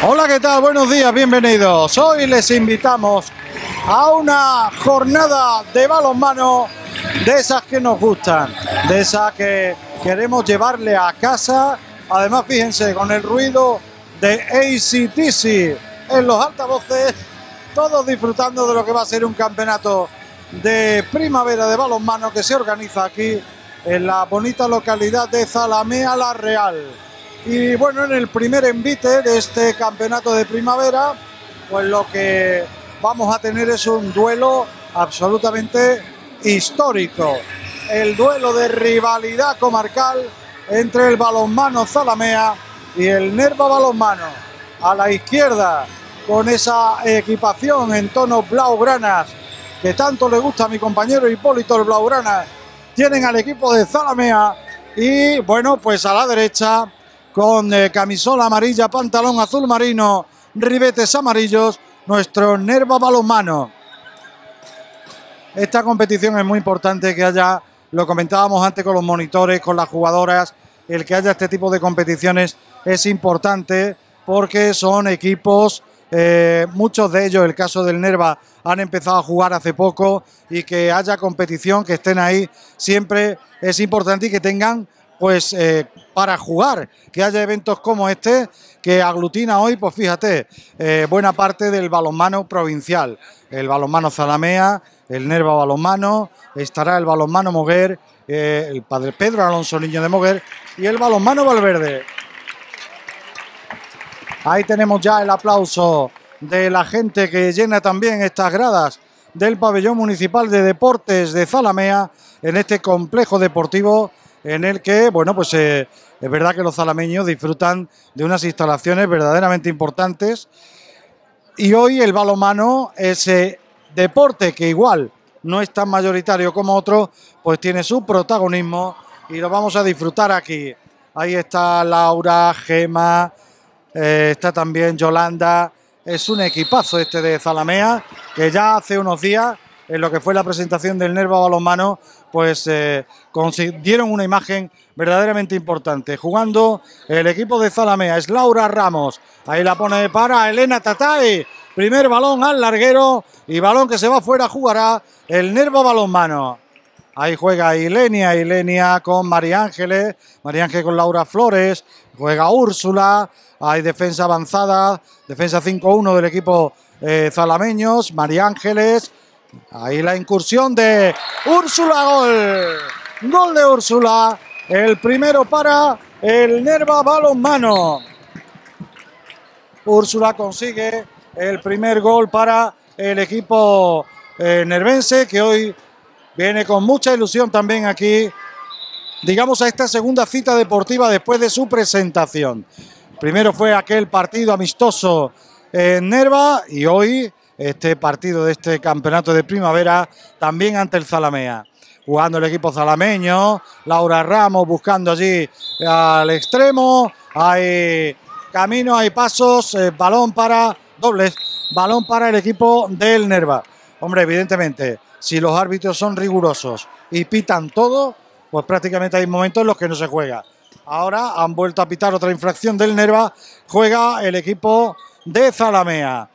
Hola, ¿qué tal? Buenos días, bienvenidos. Hoy les invitamos a una jornada de balonmano de esas que nos gustan, de esas que queremos llevarle a casa. Además, fíjense, con el ruido de ACTC en los altavoces, todos disfrutando de lo que va a ser un campeonato de primavera de balonmano que se organiza aquí en la bonita localidad de Zalamea la Real. Y bueno, en el primer envite de este campeonato de primavera, pues lo que vamos a tener es un duelo absolutamente histórico. El duelo de rivalidad comarcal entre el balonmano Zalamea y el Nerva Balonmano. A la izquierda, con esa equipación en tonos blaugranas que tanto le gusta a mi compañero Hipólito el Blaugrana, tienen al equipo de Zalamea y bueno, pues a la derecha con eh, camisola amarilla, pantalón azul marino, ribetes amarillos, nuestro Nerva Balonmano. Esta competición es muy importante que haya, lo comentábamos antes con los monitores, con las jugadoras, el que haya este tipo de competiciones es importante porque son equipos eh, muchos de ellos, el caso del Nerva, han empezado a jugar hace poco y que haya competición, que estén ahí, siempre es importante y que tengan pues eh, para jugar, que haya eventos como este que aglutina hoy, pues fíjate, eh, buena parte del balonmano provincial, el balonmano Zalamea, el Nerva Balonmano, estará el balonmano Moguer, el padre Pedro Alonso Niño de Moguer y el balonmano Valverde. Ahí tenemos ya el aplauso de la gente que llena también estas gradas del pabellón municipal de deportes de Zalamea en este complejo deportivo en el que, bueno, pues eh, es verdad que los zalameños disfrutan de unas instalaciones verdaderamente importantes y hoy el balomano, ese deporte que igual no es tan mayoritario como otro, pues tiene su protagonismo y lo vamos a disfrutar aquí. Ahí está Laura, Gema, eh, está también Yolanda. Es un equipazo este de Zalamea, que ya hace unos días, en lo que fue la presentación del Nerva Balonmano, pues eh, consiguieron una imagen verdaderamente importante. Jugando el equipo de Zalamea es Laura Ramos. Ahí la pone para Elena Tatay. Primer balón al larguero y balón que se va fuera jugará el Nerva Balonmano. Ahí juega Ilenia, Ilenia con María Ángeles, María Ángeles con Laura Flores, juega Úrsula, hay defensa avanzada, defensa 5-1 del equipo eh, zalameños, María Ángeles, ahí la incursión de Úrsula, gol, gol de Úrsula, el primero para el Nerva Balonmano. Úrsula consigue el primer gol para el equipo eh, nervense que hoy viene con mucha ilusión también aquí, digamos, a esta segunda cita deportiva después de su presentación. Primero fue aquel partido amistoso en Nerva y hoy este partido de este campeonato de primavera también ante el Zalamea. Jugando el equipo zalameño, Laura Ramos buscando allí al extremo, hay camino, hay pasos, eh, balón para dobles, balón para el equipo del Nerva. Hombre, evidentemente, si los árbitros son rigurosos y pitan todo, pues prácticamente hay momentos en los que no se juega. Ahora han vuelto a pitar otra infracción del Nerva. Juega el equipo de Zalamea,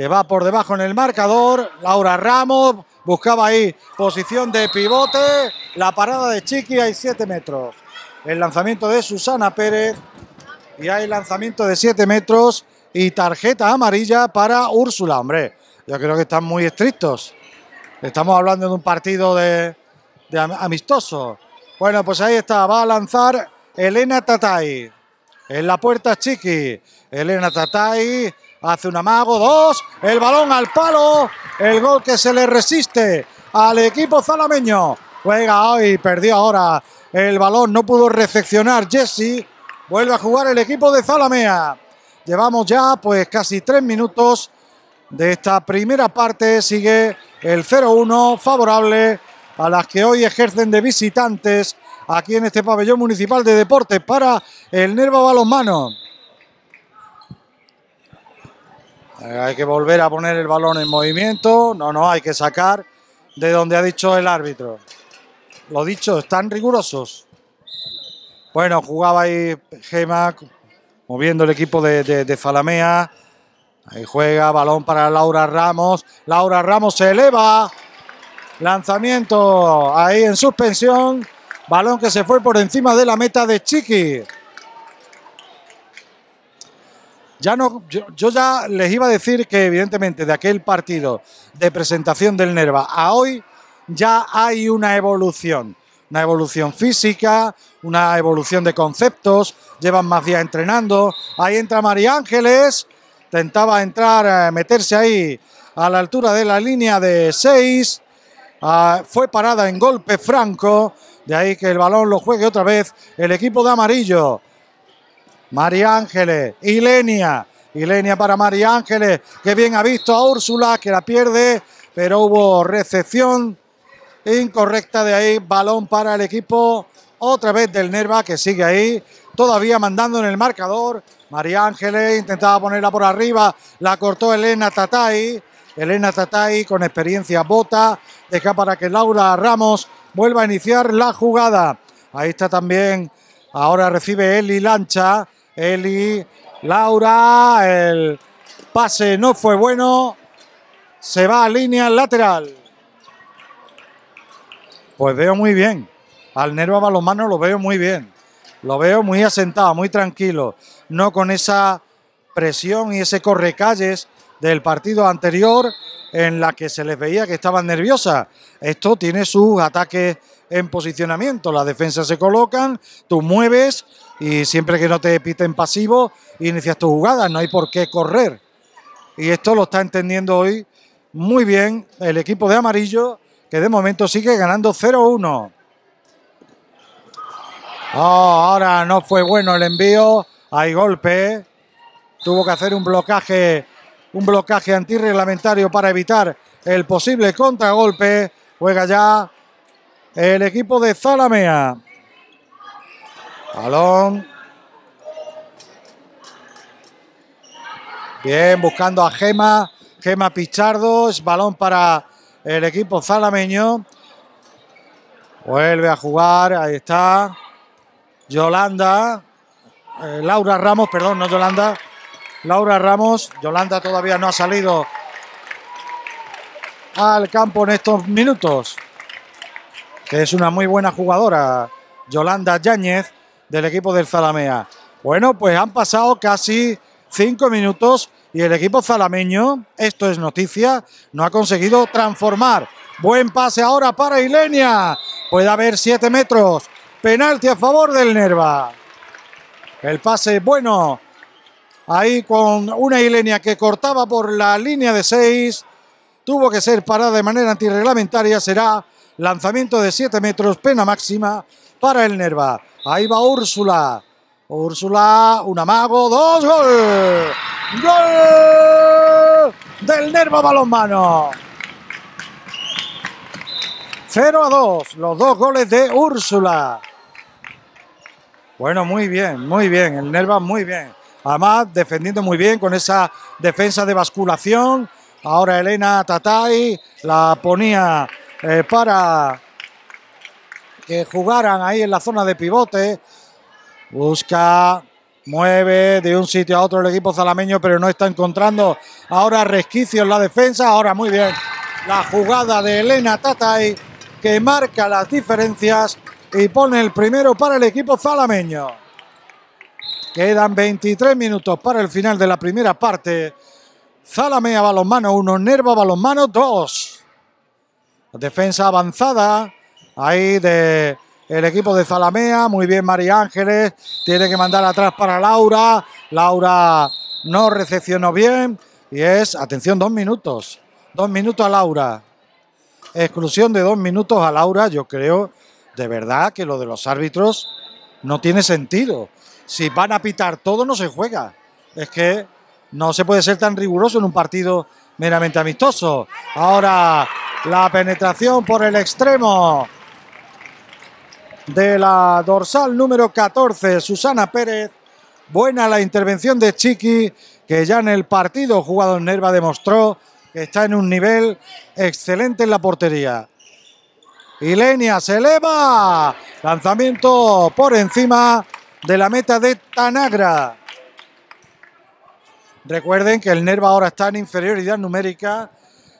que va por debajo en el marcador. Laura Ramos buscaba ahí posición de pivote. La parada de Chiqui hay 7 metros. El lanzamiento de Susana Pérez. Y hay lanzamiento de 7 metros y tarjeta amarilla para Úrsula. Hombre, yo creo que están muy estrictos. Estamos hablando de un partido de, amistoso. Bueno, pues ahí está, va a lanzar Elena Tatay. En la puerta Chiqui. Elena Tatay hace un amago, dos, el balón al palo, el gol que se le resiste al equipo zalameño. Juega hoy, perdió ahora el balón, no pudo recepcionar Jesse. Vuelve a jugar el equipo de Zalamea. Llevamos ya pues casi tres minutos de esta primera parte. Sigue el 0-1 favorable a las que hoy ejercen de visitantes aquí en este pabellón municipal de deportes para el Nerva Balonmano. Eh, hay que volver a poner el balón en movimiento. No, no, hay que sacar de donde ha dicho el árbitro. Lo dicho, están rigurosos. Bueno, jugaba ahí Gema moviendo el equipo de, Zalamea. Ahí juega, balón para Laura Ramos. Laura Ramos se eleva. Lanzamiento ahí en suspensión. Balón que se fue por encima de la meta de Chiqui. Ya no, yo, ya les iba a decir que evidentemente de aquel partido de presentación del Nerva a hoy ya hay una evolución, una evolución física, una evolución de conceptos, llevan más días entrenando. Ahí entra María Ángeles, tentaba entrar, eh, meterse ahí a la altura de la línea de 6, ah, fue parada en golpe franco, de ahí que el balón lo juegue otra vez el equipo de amarillo. María Ángeles, Ilenia, Ilenia para María Ángeles, que bien ha visto a Úrsula, que la pierde, pero hubo recepción incorrecta de ahí, balón para el equipo, otra vez del Nerva, que sigue ahí, todavía mandando en el marcador. María Ángeles intentaba ponerla por arriba, la cortó Elena Tatay, Elena Tatay con experiencia bota, deja para que Laura Ramos vuelva a iniciar la jugada. Ahí está también, ahora recibe Eli Lancha, Eli, Laura, el pase no fue bueno, se va a línea lateral. Pues veo muy bien, al Nerva Balonmano lo veo muy bien, lo veo muy asentado, muy tranquilo, no con esa presión y ese correcalles del partido anterior en la que se les veía que estaban nerviosas. Esto tiene sus ataques en posicionamiento, las defensas se colocan, tú mueves y siempre que no te piten pasivo, inicias tu jugada, no hay por qué correr. Y esto lo está entendiendo hoy muy bien el equipo de amarillo, que de momento sigue ganando 0-1. ahora no fue bueno el envío, hay golpe, tuvo que hacer un blocaje, un blocaje antirreglamentario para evitar el posible contragolpe. Juega ya el equipo de Zalamea. Balón. Bien, buscando a Gema. Gema Pichardo. Es balón para el equipo zalameño. Vuelve a jugar. Ahí está. Yolanda. Eh, Laura Ramos, perdón, no Yolanda. Laura Ramos. Yolanda todavía no ha salido al campo en estos minutos. Que es una muy buena jugadora. Yolanda Yáñez del equipo del Zalamea. Bueno, pues han pasado casi cinco minutos y el equipo zalameño, esto es noticia, no ha conseguido transformar. Buen pase ahora para Ilenia. Puede haber siete metros. Penalti a favor del Nerva. El pase bueno. Ahí con una Ilenia que cortaba por la línea de seis. Tuvo que ser parada de manera antirreglamentaria. Será lanzamiento de siete metros, pena máxima para el Nerva. Ahí va Úrsula. Úrsula, un amago, dos, gol. Gol del Nerva Balonmano. 0 a 2, los dos goles de Úrsula. Bueno, muy bien, muy bien, el Nerva muy bien. Además, defendiendo muy bien con esa defensa de basculación. Ahora Elena Tatay la ponía eh, para que jugaran ahí en la zona de pivote. Busca, mueve de un sitio a otro el equipo zalameño, pero no está encontrando ahora resquicios en la defensa. Ahora muy bien la jugada de Elena Tatay que marca las diferencias y pone el primero para el equipo zalameño. Quedan 23 minutos para el final de la primera parte. Zalamea balonmano 1, Nerva balonmano 2. Defensa avanzada ahí de el equipo de Zalamea. Muy bien María Ángeles. Tiene que mandar atrás para Laura. Laura no recepcionó bien. Y es, atención, dos minutos. Dos minutos a Laura. Exclusión de dos minutos a Laura. Yo creo de verdad que lo de los árbitros no tiene sentido. Si van a pitar todo, no se juega. Es que no se puede ser tan riguroso en un partido meramente amistoso. Ahora la penetración por el extremo de la dorsal número 14, Susana Pérez. Buena la intervención de Chiqui, que ya en el partido jugado en Nerva demostró que está en un nivel excelente en la portería. Ilenia se eleva. Lanzamiento por encima de la meta de Tanagra. Recuerden que el Nerva ahora está en inferioridad numérica,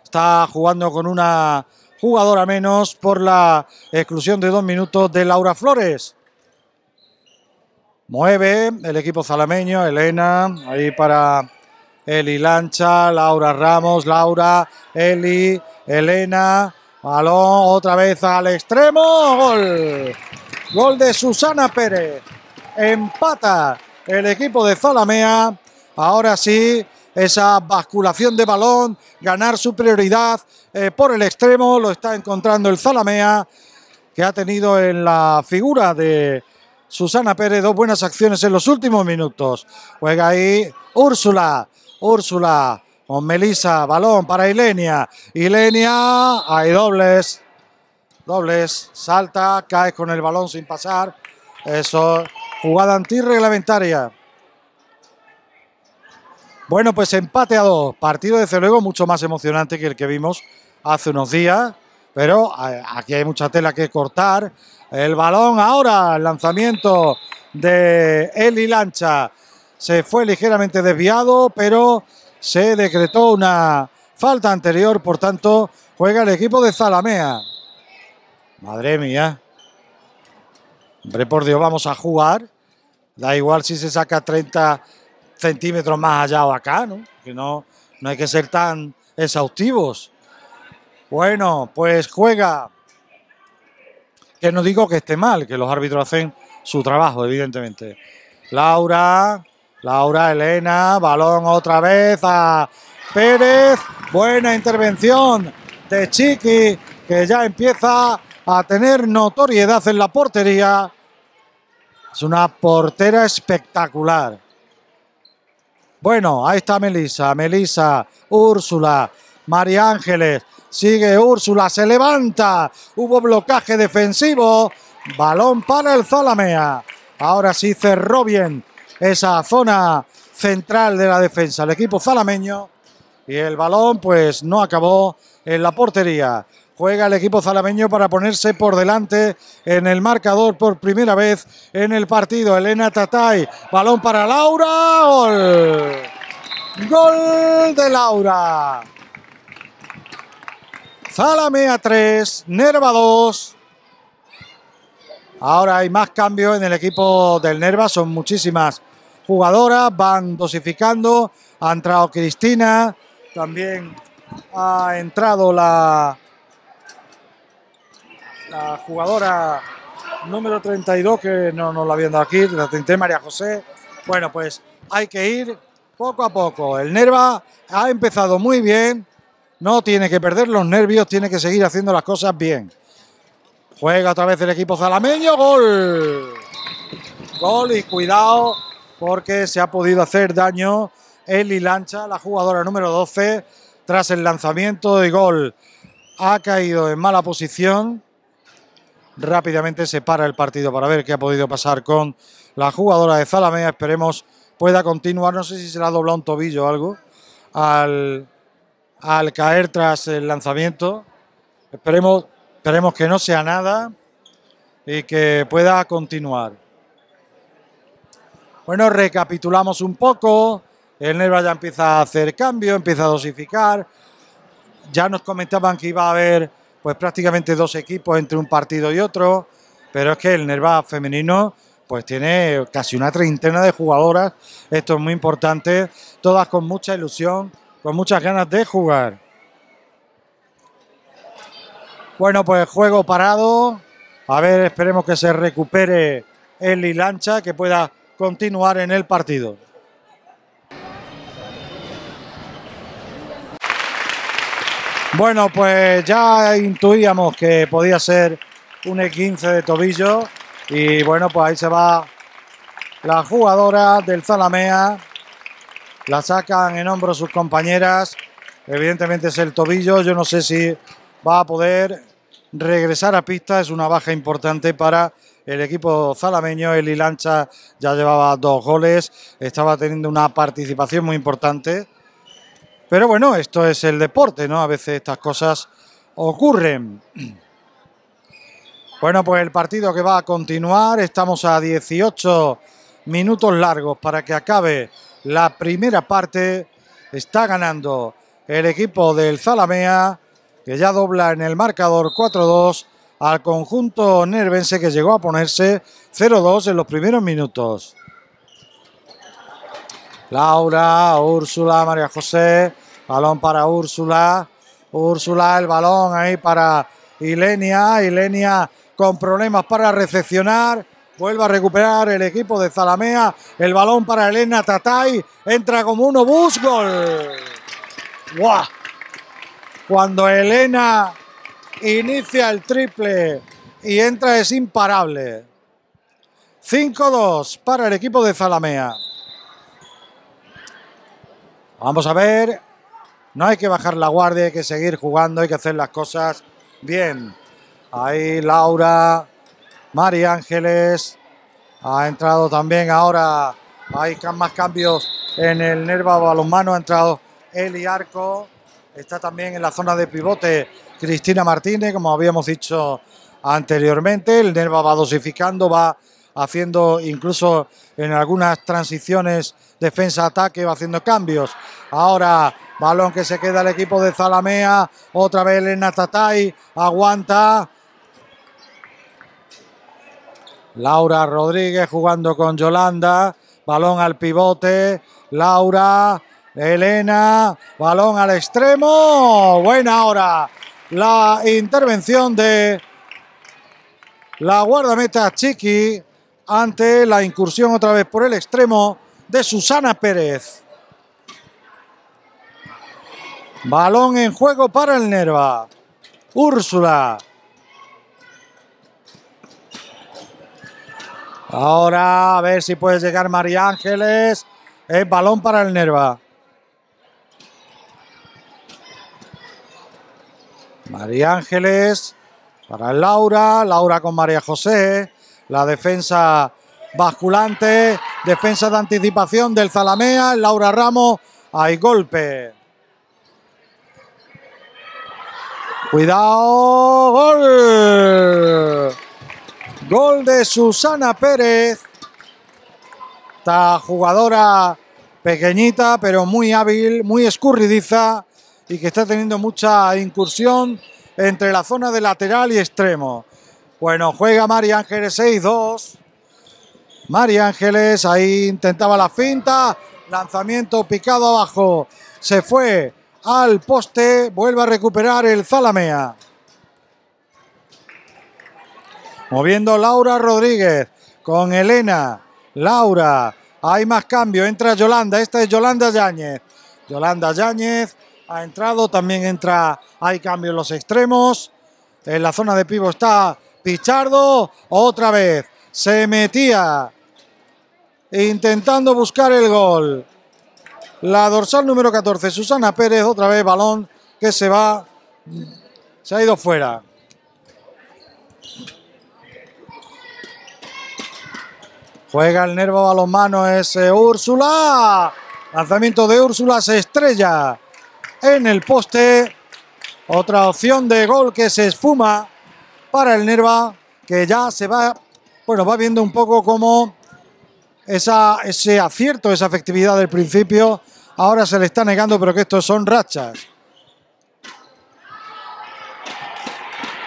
está jugando con una jugadora menos por la exclusión de dos minutos de Laura Flores. Mueve el equipo zalameño, Elena, ahí para Eli Lancha, Laura Ramos, Laura, Eli, Elena, balón otra vez al extremo, gol. Gol de Susana Pérez. Empata el equipo de Zalamea. Ahora sí, esa basculación de balón, ganar superioridad eh, por el extremo, lo está encontrando el Zalamea, que ha tenido en la figura de Susana Pérez dos buenas acciones en los últimos minutos. Juega ahí Úrsula, Úrsula con Melisa, balón para Ilenia. Ilenia, hay dobles, dobles, salta, cae con el balón sin pasar. Eso, jugada antirreglamentaria. Bueno, pues empate a dos. Partido desde luego mucho más emocionante que el que vimos hace unos días. Pero eh, aquí hay mucha tela que cortar. El balón ahora, el lanzamiento de Eli Lancha se fue ligeramente desviado, pero se decretó una falta anterior, por tanto, juega el equipo de Zalamea. Madre mía. Hombre, por Dios, vamos a jugar. Da igual si se saca 30 centímetros más allá o acá, ¿no? Que no, no hay que ser tan exhaustivos. Bueno, pues juega que no digo que esté mal, que los árbitros hacen su trabajo, evidentemente. Laura, Laura, Elena, balón otra vez a Pérez. Buena intervención de Chiqui, que ya empieza a tener notoriedad en la portería. Es una portera espectacular. Bueno, ahí está Melisa, Melisa, Úrsula, María Ángeles, Sigue Úrsula, se levanta. Hubo blocaje defensivo. Balón para el Zalamea. Ahora sí cerró bien esa zona central de la defensa el equipo zalameño. Y el balón pues no acabó en la portería. Juega el equipo zalameño para ponerse por delante en el marcador por primera vez en el partido. Elena Tatay, balón para Laura, gol. Gol de Laura. Zalamea 3, Nerva 2. Ahora hay más cambios en el equipo del Nerva, son muchísimas jugadoras, van dosificando. Ha entrado Cristina, también ha entrado la, la jugadora número 32, que no nos la habían dado aquí, la 33 María José. Bueno, pues hay que ir poco a poco. El Nerva ha empezado muy bien, no tiene que perder los nervios, tiene que seguir haciendo las cosas bien. Juega otra vez el equipo zalameño, gol. Gol y cuidado porque se ha podido hacer daño Eli Lancha, la jugadora número 12, tras el lanzamiento de gol. Ha caído en mala posición. Rápidamente se para el partido para ver qué ha podido pasar con la jugadora de Zalamea. Esperemos pueda continuar. No sé si se le ha doblado un tobillo o algo al, al caer tras el lanzamiento. Esperemos, esperemos que no sea nada y que pueda continuar. Bueno, recapitulamos un poco. El Nerva ya empieza a hacer cambio, empieza a dosificar. Ya nos comentaban que iba a haber pues prácticamente dos equipos entre un partido y otro, pero es que el Nerva femenino pues tiene casi una treintena de jugadoras. Esto es muy importante, todas con mucha ilusión, con muchas ganas de jugar. Bueno, pues juego parado. A ver, esperemos que se recupere el Lancha, que pueda continuar en el partido. Bueno, pues ya intuíamos que podía ser un E15 de tobillo. Y bueno, pues ahí se va la jugadora del Zalamea la sacan en hombros sus compañeras. Evidentemente es el tobillo. Yo no sé si va a poder regresar a pista. Es una baja importante para el equipo zalameño. Eli Lancha ya llevaba dos goles. Estaba teniendo una participación muy importante. Pero bueno, esto es el deporte, ¿no? A veces estas cosas ocurren. Bueno, pues el partido que va a continuar. Estamos a 18 minutos largos para que acabe la primera parte. Está ganando el equipo del Zalamea, que ya dobla en el marcador 4-2 al conjunto nervense que llegó a ponerse 0-2 en los primeros minutos. Laura, Úrsula, María José, balón para Úrsula, Úrsula, el balón ahí para Ilenia, Ilenia con problemas para recepcionar, vuelve a recuperar el equipo de Zalamea, el balón para Elena Tatay, entra como un obús, gol. ¡Guau! Cuando Elena inicia el triple y entra es imparable. 5-2 para el equipo de Zalamea. Vamos a ver. No hay que bajar la guardia, hay que seguir jugando, hay que hacer las cosas bien. Ahí Laura, María Ángeles. Ha entrado también ahora. Hay más cambios en el Nerva balonmano. Ha entrado Eli Arco. Está también en la zona de pivote Cristina Martínez, como habíamos dicho anteriormente. El Nerva va dosificando, va haciendo incluso en algunas transiciones defensa-ataque, va haciendo cambios. Ahora balón que se queda el equipo de Zalamea, otra vez Elena Tatay, aguanta. Laura Rodríguez jugando con Yolanda, balón al pivote, Laura, Elena, balón al extremo, buena hora la intervención de la guardameta Chiqui ante la incursión otra vez por el extremo de Susana Pérez. Balón en juego para el Nerva. Úrsula. Ahora a ver si puede llegar María Ángeles. El balón para el Nerva. María Ángeles para Laura. Laura con María José. La defensa basculante. Defensa de anticipación del Zalamea. Laura Ramos. Hay golpe. Cuidado. Gol. Gol de Susana Pérez. Esta jugadora pequeñita, pero muy hábil, muy escurridiza y que está teniendo mucha incursión entre la zona de lateral y extremo. Bueno, juega María Ángeles 6-2. María Ángeles ahí intentaba la finta. Lanzamiento picado abajo. Se fue al poste. Vuelve a recuperar el Zalamea. Moviendo Laura Rodríguez con Elena. Laura. Hay más cambio. Entra Yolanda. Esta es Yolanda Yáñez. Yolanda Yáñez ha entrado. También entra. Hay cambio en los extremos. En la zona de pivo está Pichardo. Otra vez. Se metía intentando buscar el gol. La dorsal número 14, Susana Pérez, otra vez balón que se va, se ha ido fuera. Juega el nervo balonmano, es Úrsula. Lanzamiento de Úrsula, se estrella en el poste. Otra opción de gol que se esfuma para el Nerva, que ya se va, bueno, va viendo un poco como ese acierto, esa efectividad del principio, ahora se le está negando, pero que estos son rachas.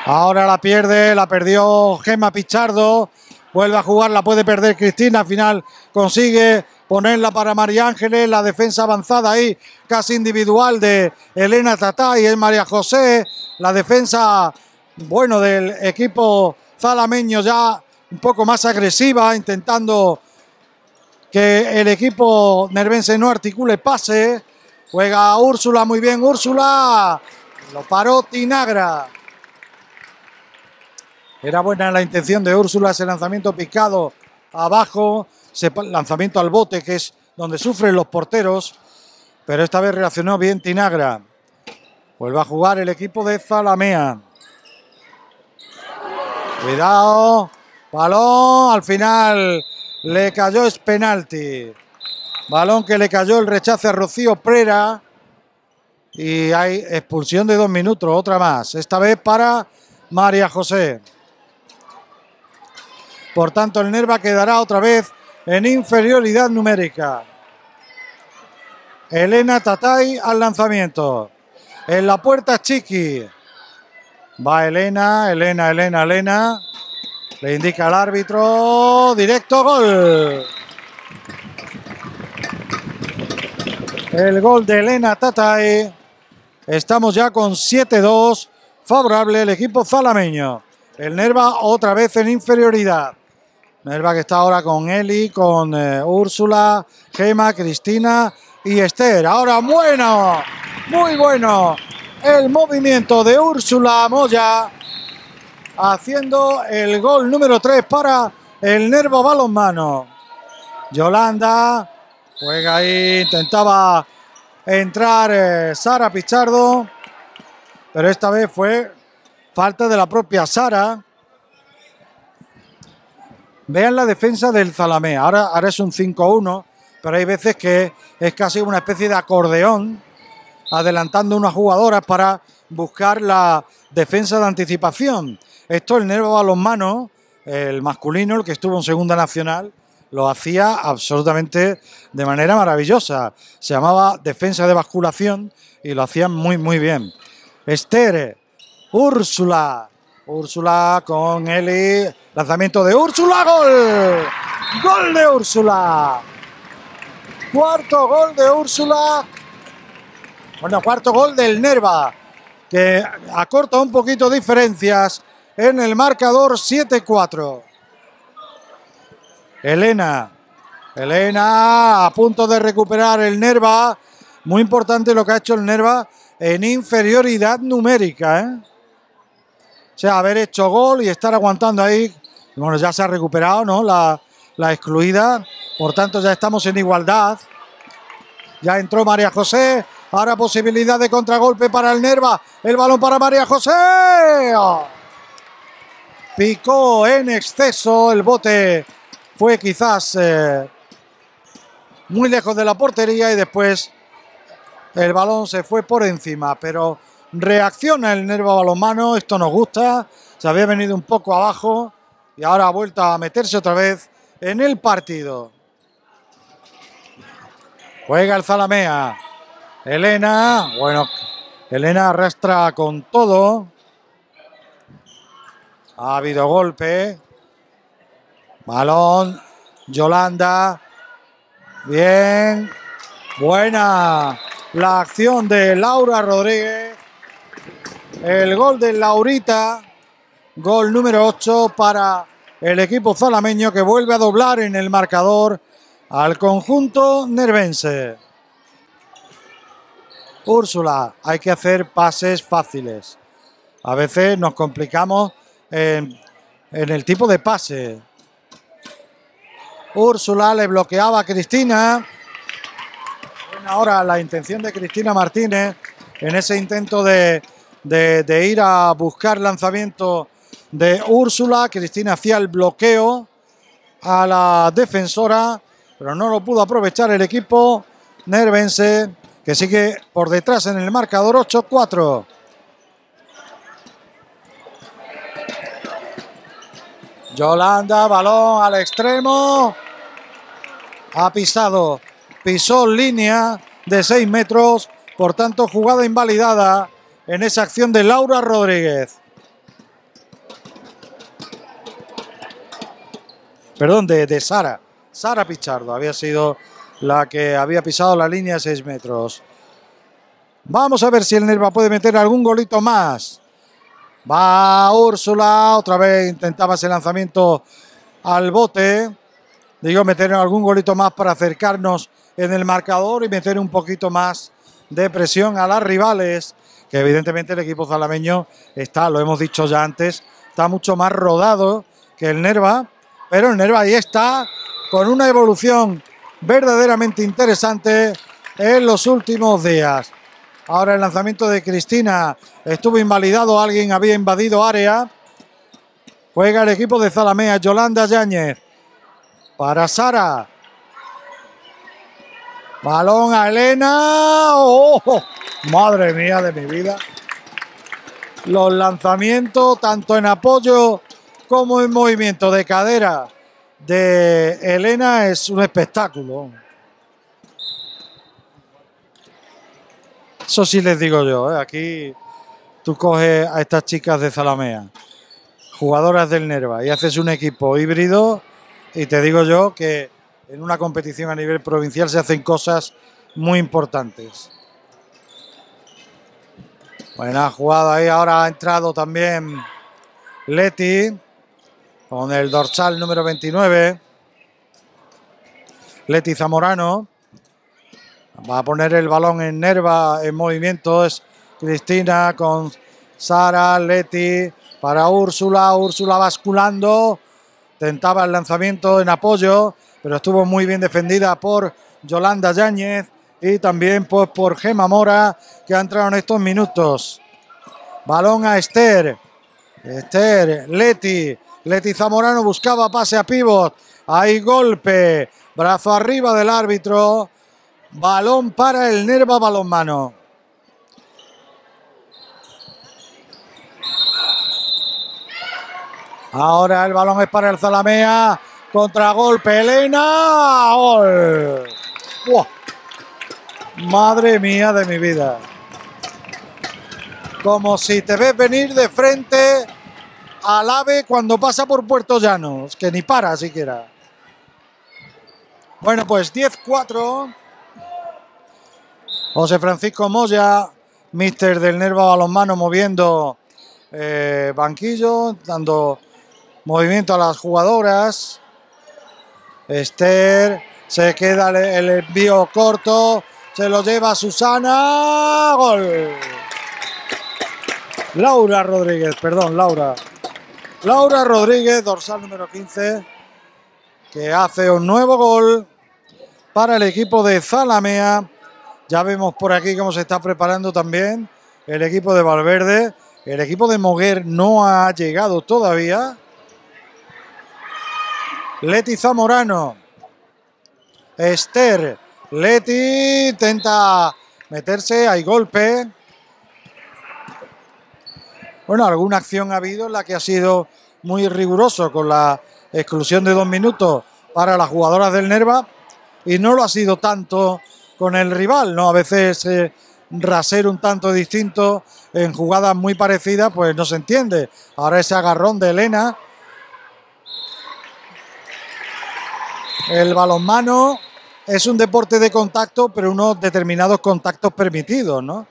Ahora la pierde, la perdió Gema Pichardo, vuelve a jugar, la puede perder Cristina, al final consigue ponerla para María Ángeles, la defensa avanzada ahí, casi individual de Elena Tatá y es María José, la defensa, bueno, del equipo zalameño ya un poco más agresiva, intentando que el equipo nervense no articule pase. Juega Úrsula, muy bien Úrsula. Lo paró Tinagra. Era buena la intención de Úrsula, ese lanzamiento picado abajo, ese lanzamiento al bote, que es donde sufren los porteros. Pero esta vez reaccionó bien Tinagra. Vuelve a jugar el equipo de Zalamea. Cuidado. Balón. Al final le cayó es penalti. Balón que le cayó el rechace a Rocío Prera. Y hay expulsión de dos minutos, otra más. Esta vez para María José. Por tanto, el Nerva quedará otra vez en inferioridad numérica. Elena Tatay al lanzamiento. En la puerta Chiqui. Va Elena, Elena, Elena, Elena. Le indica al árbitro. Directo gol. El gol de Elena Tatay. Estamos ya con 7-2. Favorable el equipo zalameño. El Nerva otra vez en inferioridad. Nerva que está ahora con Eli, con eh, Úrsula, Gema, Cristina y Esther. Ahora bueno, muy bueno el movimiento de Úrsula Moya haciendo el gol número 3 para el Nervo Balonmano. Yolanda juega ahí, intentaba entrar eh, Sara Pichardo, pero esta vez fue falta de la propia Sara. Vean la defensa del Zalamé. Ahora, ahora es un 5-1, pero hay veces que es casi una especie de acordeón, adelantando unas jugadoras para buscar la defensa de anticipación. Esto el Nervo Balonmano, el masculino, el que estuvo en Segunda Nacional, lo hacía absolutamente de manera maravillosa. Se llamaba defensa de basculación y lo hacían muy, muy bien. Esther, Úrsula, Úrsula con Eli. Lanzamiento de Úrsula. Gol. Gol de Úrsula. Cuarto gol de Úrsula. Bueno, cuarto gol del Nerva. Que acorta un poquito diferencias en el marcador 7-4. Elena. Elena a punto de recuperar el Nerva. Muy importante lo que ha hecho el Nerva en inferioridad numérica. ¿eh? O sea, haber hecho gol y estar aguantando ahí. Bueno, ya se ha recuperado, ¿no? La, la excluida. Por tanto, ya estamos en igualdad. Ya entró María José. Ahora posibilidad de contragolpe para el Nerva. El balón para María José. Picó en exceso. El bote fue quizás eh, muy lejos de la portería y después el balón se fue por encima. Pero Reacciona el Nerva Balonmano, esto nos gusta. Se había venido un poco abajo y ahora ha vuelto a meterse otra vez en el partido. Juega el Zalamea. Elena, bueno, Elena arrastra con todo. Ha habido golpe. Balón. Yolanda. Bien. Buena la acción de Laura Rodríguez. El gol de Laurita, gol número 8 para el equipo zalameño que vuelve a doblar en el marcador al conjunto nervense. Úrsula, hay que hacer pases fáciles. A veces nos complicamos en, el tipo de pase. Úrsula le bloqueaba a Cristina. Ahora la intención de Cristina Martínez en ese intento de de, ir a buscar lanzamiento de Úrsula. Cristina hacía el bloqueo a la defensora, pero no lo pudo aprovechar el equipo nervense, que sigue por detrás en el marcador 8-4. Yolanda, balón al extremo. Ha pisado, pisó línea de 6 metros, por tanto jugada invalidada en esa acción de Laura Rodríguez. Perdón, de, Sara. Sara Pichardo había sido la que había pisado la línea de 6 metros. Vamos a ver si el Nerva puede meter algún golito más. Va Úrsula, otra vez intentaba ese lanzamiento al bote. Digo, meter algún golito más para acercarnos en el marcador y meter un poquito más de presión a las rivales que evidentemente el equipo zalameño está, lo hemos dicho ya antes, está mucho más rodado que el Nerva, pero el Nerva ahí está con una evolución verdaderamente interesante en los últimos días. Ahora el lanzamiento de Cristina estuvo invalidado, alguien había invadido área. Juega el equipo de Zalamea, Yolanda Yáñez. Para Sara. Balón a Elena. ¡Oh! Madre mía de mi vida. Los lanzamientos, tanto en apoyo como en movimiento de cadera de Elena, es un espectáculo. Eso sí les digo yo, ¿eh? aquí tú coges a estas chicas de Zalamea, jugadoras del Nerva, y haces un equipo híbrido, y te digo yo que en una competición a nivel provincial se hacen cosas muy importantes. Buena jugada ahí, ahora ha entrado también Leti con el dorsal número 29. Leti Zamorano. Va a poner el balón en Nerva en movimiento. Es Cristina con Sara, Leti para Úrsula. Úrsula basculando. Tentaba el lanzamiento en apoyo, pero estuvo muy bien defendida por Yolanda Yáñez y también pues, por Gema Mora, que ha entrado en estos minutos. Balón a Esther. Esther, Leti. Leti Zamorano buscaba pase a pivot. Hay golpe. Brazo arriba del árbitro. Balón para el Nerva Balonmano. Ahora el balón es para el Zalamea. Contragolpe Elena. ¡Gol! Madre mía de mi vida. Como si te ves venir de frente al ave cuando pasa por Puerto Llanos, que ni para siquiera. Bueno, pues 10-4. José Francisco Moya, mister del Nerva Balonmano, moviendo eh, banquillo, dando movimiento a las jugadoras. Esther se queda el envío corto, se lo lleva Susana. Gol. Laura Rodríguez, perdón, Laura. Laura Rodríguez, dorsal número 15, que hace un nuevo gol para el equipo de Zalamea. Ya vemos por aquí cómo se está preparando también el equipo de Valverde. El equipo de Moguer no ha llegado todavía. Leti Zamorano. Esther. Leti intenta meterse, hay golpe. Bueno, alguna acción ha habido en la que ha sido muy riguroso con la exclusión de dos minutos para las jugadoras del Nerva y no lo ha sido tanto con el rival, ¿no? A veces eh, raser un tanto distinto en jugadas muy parecidas, pues no se entiende. Ahora ese agarrón de Elena. El balonmano es un deporte de contacto, pero unos determinados contactos permitidos, ¿no?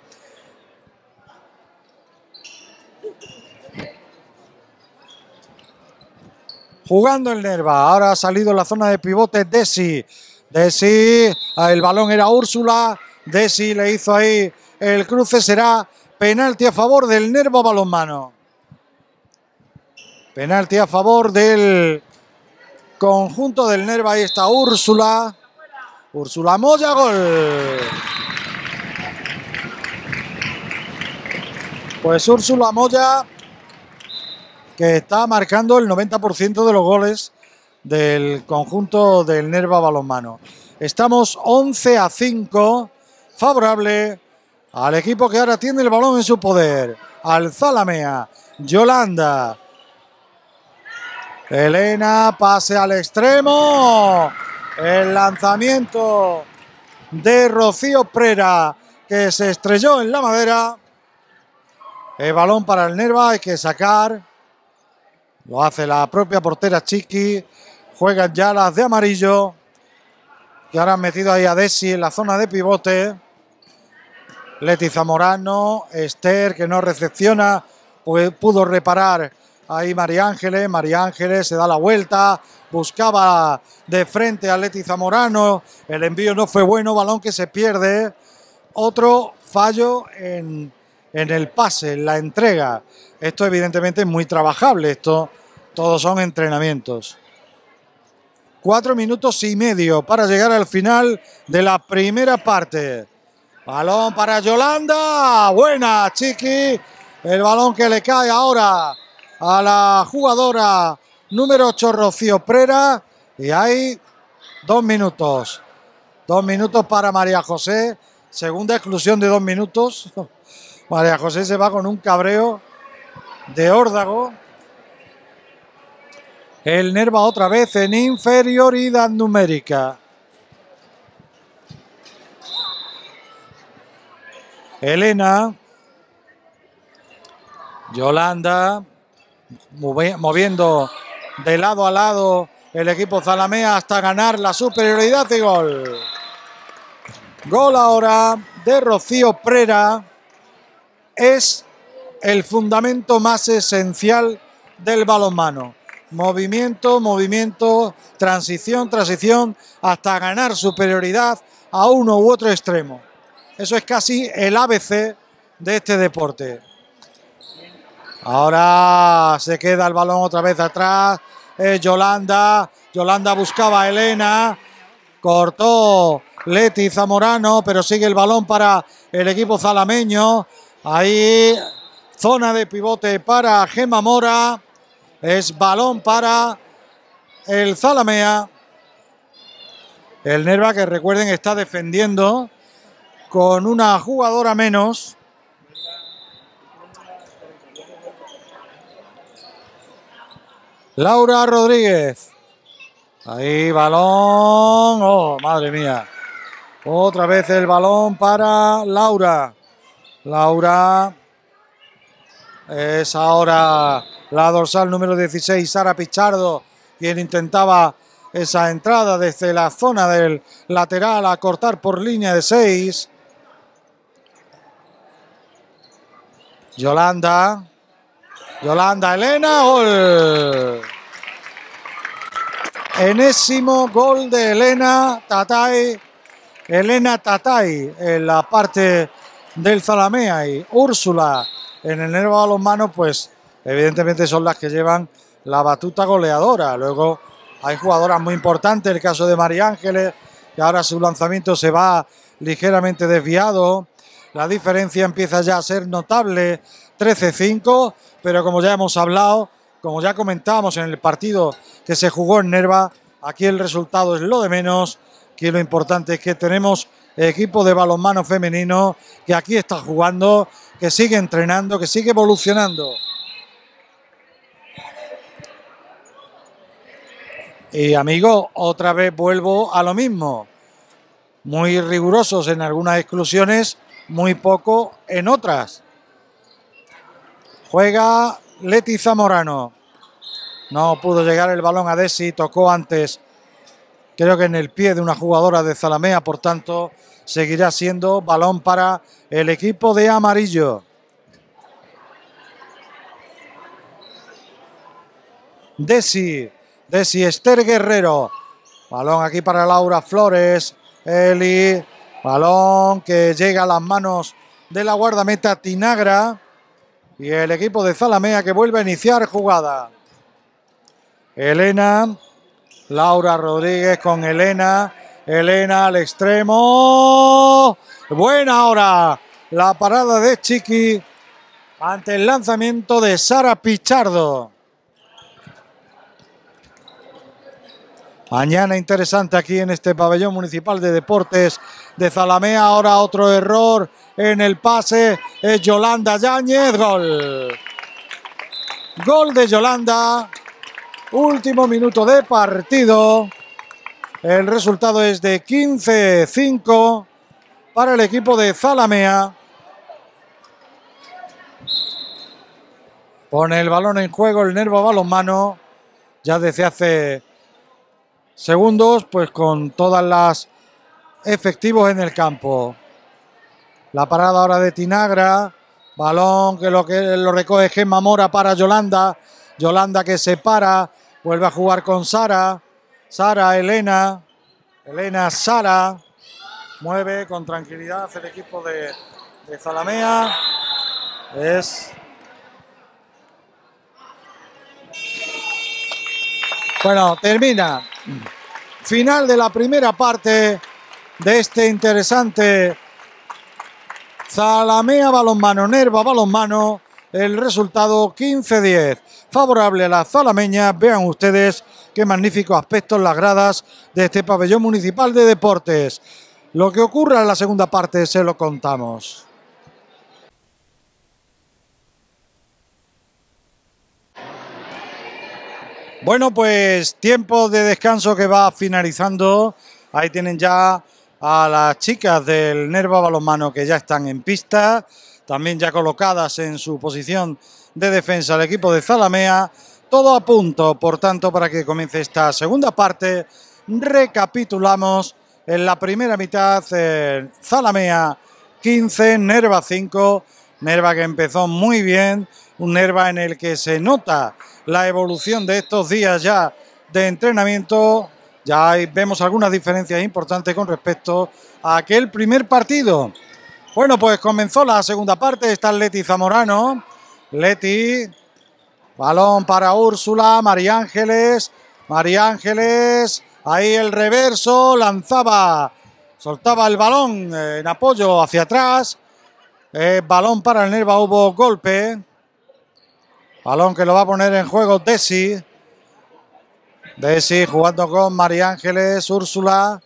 Jugando el Nerva. Ahora ha salido la zona de pivote Desi. Desi, el balón era Úrsula. Desi le hizo ahí el cruce. Será penalti a favor del Nerva balonmano. Penalti a favor del conjunto del Nerva. Ahí está Úrsula. Úrsula Moya, gol. Pues Úrsula Moya que está marcando el 90% de los goles del conjunto del Nerva Balonmano. Estamos 11 a 5, favorable al equipo que ahora tiene el balón en su poder, al Zalamea, Yolanda. Elena, pase al extremo. El lanzamiento de Rocío Prera, que se estrelló en la madera. El balón para el Nerva, hay que sacar. Lo hace la propia portera Chiqui. Juegan ya las de amarillo. Que ahora han metido ahí a Desi en la zona de pivote. Leti Zamorano, Esther que no recepciona, pues pudo reparar ahí María Ángeles. María Ángeles se da la vuelta, buscaba de frente a Leti Zamorano. El envío no fue bueno, balón que se pierde. Otro fallo en, en el pase, en la entrega. Esto evidentemente es muy trabajable, esto todos son entrenamientos. Cuatro minutos y medio para llegar al final de la primera parte. Balón para Yolanda. Buena, Chiqui. El balón que le cae ahora a la jugadora número 8, Rocío Prera. Y hay dos minutos. Dos minutos para María José. Segunda exclusión de dos minutos. María José se va con un cabreo de órdago. El Nerva otra vez en inferioridad numérica. Elena. Yolanda. Moviendo de lado a lado el equipo Zalamea hasta ganar la superioridad de gol. Gol ahora de Rocío Prera. Es el fundamento más esencial del balonmano. Movimiento, movimiento, transición, transición, hasta ganar superioridad a uno u otro extremo. Eso es casi el ABC de este deporte. Ahora se queda el balón otra vez atrás. Es Yolanda. Yolanda buscaba a Elena. Cortó Leti Zamorano, pero sigue el balón para el equipo zalameño. Ahí zona de pivote para Gema Mora. Es balón para el Zalamea. El Nerva que recuerden está defendiendo con una jugadora menos. Laura Rodríguez. Ahí balón. Oh, madre mía. Otra vez el balón para Laura. Laura. Es ahora la dorsal número 16, Sara Pichardo, quien intentaba esa entrada desde la zona del lateral a cortar por línea de 6. Yolanda. Yolanda Elena, gol. Enésimo gol de Elena Tatay. Elena Tatay en la parte del Zalamea y Úrsula en el Nerva manos, pues evidentemente son las que llevan la batuta goleadora. Luego hay jugadoras muy importantes, el caso de María Ángeles, que ahora su lanzamiento se va ligeramente desviado. La diferencia empieza ya a ser notable, 13-5, pero como ya hemos hablado, como ya comentábamos en el partido que se jugó en Nerva, aquí el resultado es lo de menos, que lo importante es que tenemos equipo de balonmano femenino que aquí está jugando, que sigue entrenando, que sigue evolucionando. Y amigo, otra vez vuelvo a lo mismo. Muy rigurosos en algunas exclusiones, muy poco en otras. Juega Leti Zamorano. No pudo llegar el balón a Desi, tocó antes, creo que en el pie de una jugadora de Zalamea, por tanto, seguirá siendo balón para el equipo de amarillo. Desi, Desi Esther Guerrero. Balón aquí para Laura Flores. Eli. Balón que llega a las manos de la guardameta Tinagra. Y el equipo de Zalamea que vuelve a iniciar jugada. Elena. Laura Rodríguez con Elena. Elena al extremo. Buena ahora la parada de Chiqui ante el lanzamiento de Sara Pichardo. Mañana interesante aquí en este pabellón municipal de deportes de Zalamea. Ahora otro error en el pase. Es Yolanda Yáñez. Gol. Gol de Yolanda. Último minuto de partido. El resultado es de 15-5 para el equipo de Zalamea. Pone el balón en juego el Nervo Balonmano. Ya desde hace segundos, pues con todas las efectivos en el campo. La parada ahora de Tinagra. Balón que lo, que lo recoge Gemma Mora para Yolanda. Yolanda que se para. Vuelve a jugar con Sara. Sara, Elena. Elena, Sara. Mueve con tranquilidad el equipo de, de Zalamea. Es. Bueno, termina. Final de la primera parte de este interesante Zalamea balonmano, Nerva balonmano. El resultado 15-10 favorable a la Zalameña. Vean ustedes qué magníficos aspectos las gradas de este pabellón municipal de deportes. Lo que ocurra en la segunda parte se lo contamos. Bueno, pues tiempo de descanso que va finalizando. Ahí tienen ya a las chicas del Nerva Balonmano que ya están en pista, también ya colocadas en su posición de defensa el equipo de Zalamea. Todo a punto, por tanto, para que comience esta segunda parte. Recapitulamos en la primera mitad, eh, Zalamea 15, Nerva 5. Nerva que empezó muy bien, un Nerva en el que se nota la evolución de estos días ya de entrenamiento. Ya vemos algunas diferencias importantes con respecto a aquel primer partido. Bueno, pues comenzó la segunda parte. Está Leti Zamorano. Leti. Balón para Úrsula. María Ángeles. María Ángeles. Ahí el reverso. Lanzaba. Soltaba el balón en apoyo hacia atrás. Eh, balón para el Nerva. Hubo golpe. Balón que lo va a poner en juego Desi. Desi jugando con María Ángeles, Úrsula.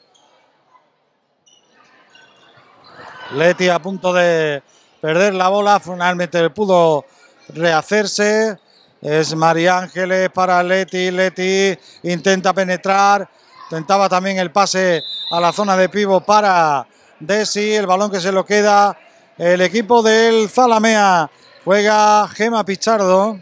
Leti a punto de perder la bola. Finalmente pudo rehacerse. Es María Ángeles para Leti. Leti intenta penetrar. Intentaba también el pase a la zona de pivo para Desi. El balón que se lo queda el equipo del Zalamea. Juega Gema Pichardo.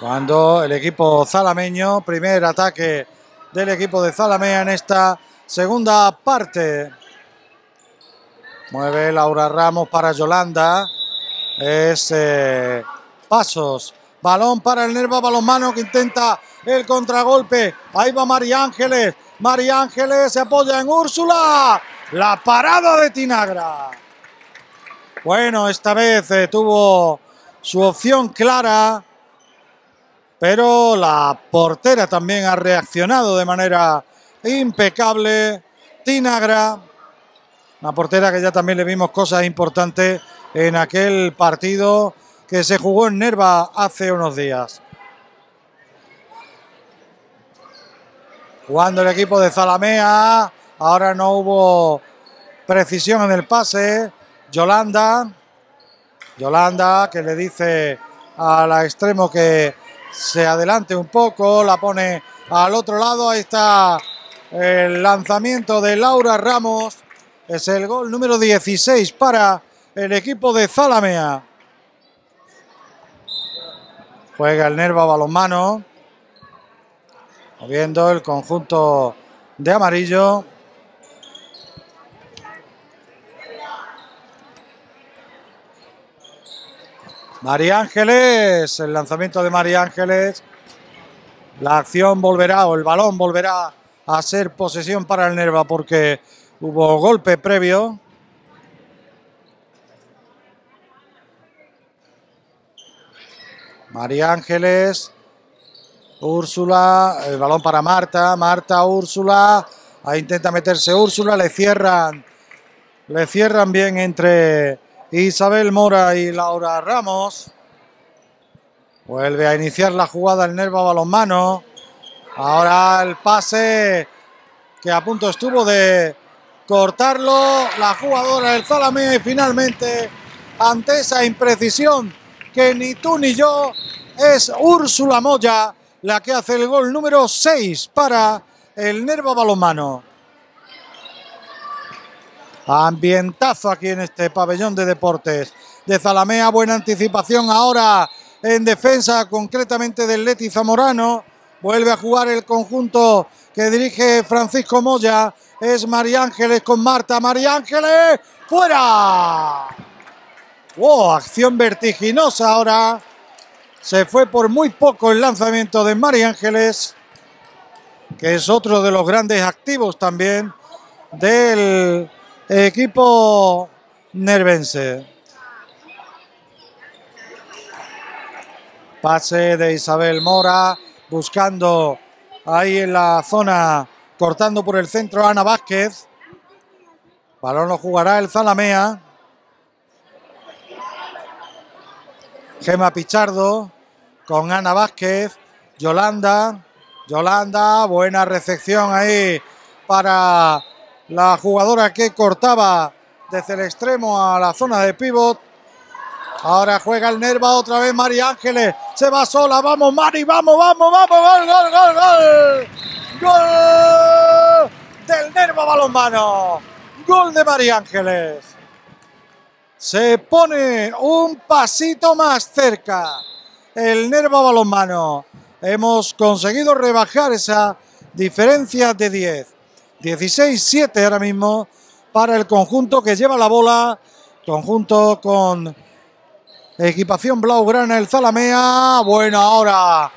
Cuando el equipo zalameño, primer ataque del equipo de Zalamea en esta segunda parte. Mueve Laura Ramos para Yolanda. Es eh, pasos. Balón para el Nerva Balonmano que intenta el contragolpe. Ahí va María Ángeles. María Ángeles se apoya en Úrsula. La parada de Tinagra. Bueno, esta vez eh, tuvo su opción clara pero la portera también ha reaccionado de manera impecable. Tinagra, una portera que ya también le vimos cosas importantes en aquel partido que se jugó en Nerva hace unos días. Jugando el equipo de Zalamea, ahora no hubo precisión en el pase. Yolanda, Yolanda que le dice a la extremo que se adelante un poco, la pone al otro lado, ahí está el lanzamiento de Laura Ramos, es el gol número 16 para el equipo de Zalamea. Juega el Nerva balonmano, moviendo el conjunto de amarillo. María Ángeles, el lanzamiento de María Ángeles. La acción volverá o el balón volverá a ser posesión para el Nerva porque hubo golpe previo. María Ángeles, Úrsula, el balón para Marta, Marta, Úrsula, ahí intenta meterse Úrsula, le cierran, le cierran bien entre Isabel Mora y Laura Ramos. Vuelve a iniciar la jugada el Nerva Balonmano. Ahora el pase que a punto estuvo de cortarlo. La jugadora del Zalamea y finalmente ante esa imprecisión que ni tú ni yo es Úrsula Moya la que hace el gol número 6 para el Nerva Balonmano. Ambientazo aquí en este pabellón de deportes de Zalamea. Buena anticipación ahora en defensa, concretamente del Leti Zamorano. Vuelve a jugar el conjunto que dirige Francisco Moya. Es María Ángeles con Marta. María Ángeles, fuera. Wow, acción vertiginosa ahora. Se fue por muy poco el lanzamiento de María Ángeles, que es otro de los grandes activos también del equipo nervense. Pase de Isabel Mora, buscando ahí en la zona, cortando por el centro Ana Vázquez. Balón lo jugará el Zalamea. Gema Pichardo con Ana Vázquez. Yolanda. Yolanda, buena recepción ahí para la jugadora que cortaba desde el extremo a la zona de pivot. Ahora juega el Nerva otra vez María Ángeles. Se va sola. Vamos, Mari. Vamos, vamos, vamos. Gol, gol, gol, gol. Gol. del Nerva Balonmano. Gol de María Ángeles. Se pone un pasito más cerca el Nerva Balonmano. Hemos conseguido rebajar esa diferencia de 10. 16-7 ahora mismo para el conjunto que lleva la bola. Conjunto con equipación blaugrana, el Zalamea. Bueno, ahora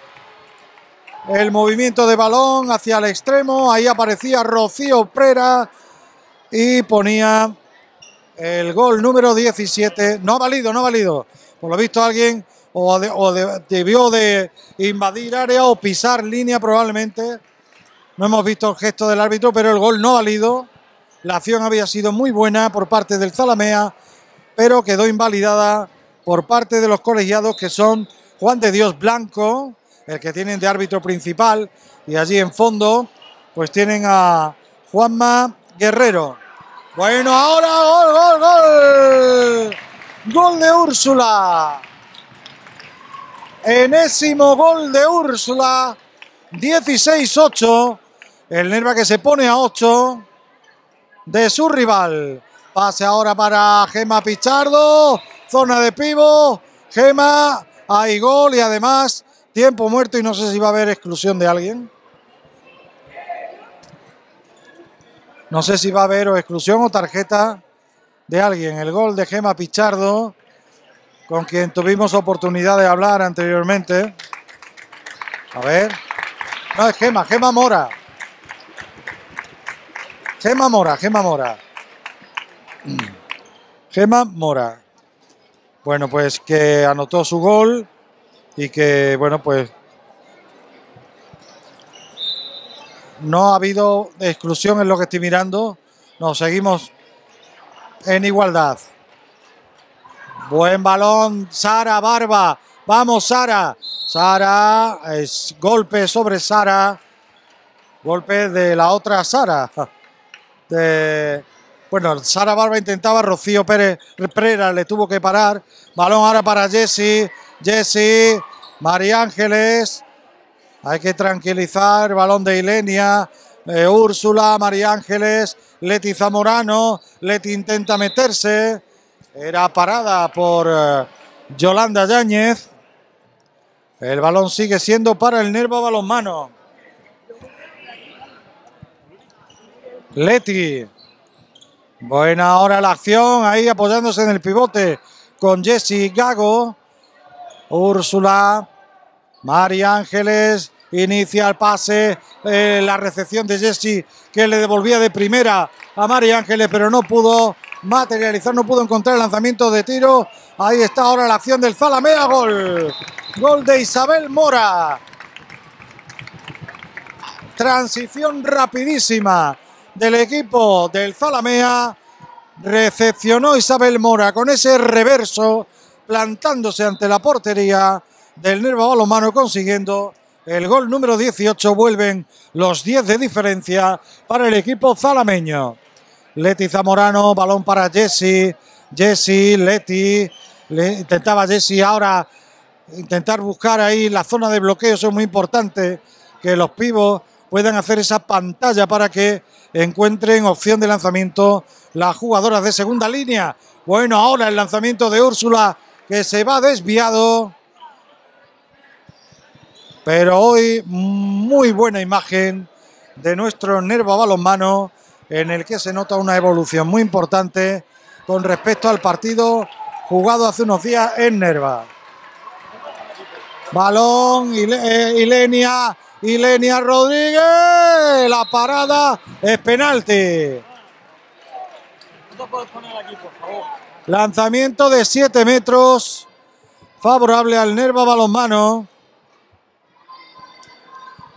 el movimiento de balón hacia el extremo. Ahí aparecía Rocío Prera y ponía el gol número 17. No ha valido, no ha valido. Por lo visto alguien o, debió de invadir área o pisar línea probablemente. No hemos visto el gesto del árbitro, pero el gol no ha valido. La acción había sido muy buena por parte del Zalamea, pero quedó invalidada por parte de los colegiados que son Juan de Dios Blanco, el que tienen de árbitro principal, y allí en fondo pues tienen a Juanma Guerrero. Bueno, ahora gol, gol, gol. Gol de Úrsula. Enésimo gol de Úrsula. 16-8. El Nerva que se pone a 8 de su rival. Pase ahora para Gema Pichardo. Zona de pivo. Gema. Hay gol y además tiempo muerto y no sé si va a haber exclusión de alguien. No sé si va a haber o exclusión o tarjeta de alguien. El gol de Gema Pichardo con quien tuvimos oportunidad de hablar anteriormente. A ver. No, es Gema, Gema Mora. Gema Mora, Gema Mora. Gema Mora. Bueno, pues que anotó su gol y que, bueno, pues no ha habido exclusión en lo que estoy mirando. Nos seguimos en igualdad. Buen balón, Sara Barba. Vamos, Sara. Sara, es golpe sobre Sara. Golpe de la otra Sara. De, bueno, Sara Barba intentaba, Rocío Pérez Prera le tuvo que parar. Balón ahora para Jesse. Jesse, María Ángeles. Hay que tranquilizar. Balón de Ilenia. Eh, Úrsula, María Ángeles, Leti Zamorano. Leti intenta meterse. Era parada por eh, Yolanda Yáñez. El balón sigue siendo para el Nerva Balonmano. Leti. Buena ahora la acción, ahí apoyándose en el pivote con Jesse Gago. Úrsula. María Ángeles. Inicia el pase. Eh, la recepción de Jesse que le devolvía de primera a María Ángeles, pero no pudo materializar, no pudo encontrar el lanzamiento de tiro. Ahí está ahora la acción del Zalamea, gol. Gol de Isabel Mora. Transición rapidísima del equipo del Zalamea. Recepcionó Isabel Mora con ese reverso, plantándose ante la portería del Nerva Balomano, consiguiendo el gol número 18. Vuelven los 10 de diferencia para el equipo zalameño. Leti Zamorano, balón para Jesse. Jesse, Leti. Le, intentaba Jesse ahora intentar buscar ahí la zona de bloqueo. Eso es muy importante. Que los pivos puedan hacer esa pantalla para que encuentren opción de lanzamiento las jugadoras de segunda línea. Bueno, ahora el lanzamiento de Úrsula que se va desviado. Pero hoy muy buena imagen de nuestro Nerva Balonmano en el que se nota una evolución muy importante con respecto al partido jugado hace unos días en Nerva. Balón, eh, Ilenia, Ilenia Rodríguez, la parada es penalti. Lanzamiento de 7 metros, favorable al Nerva Balonmano.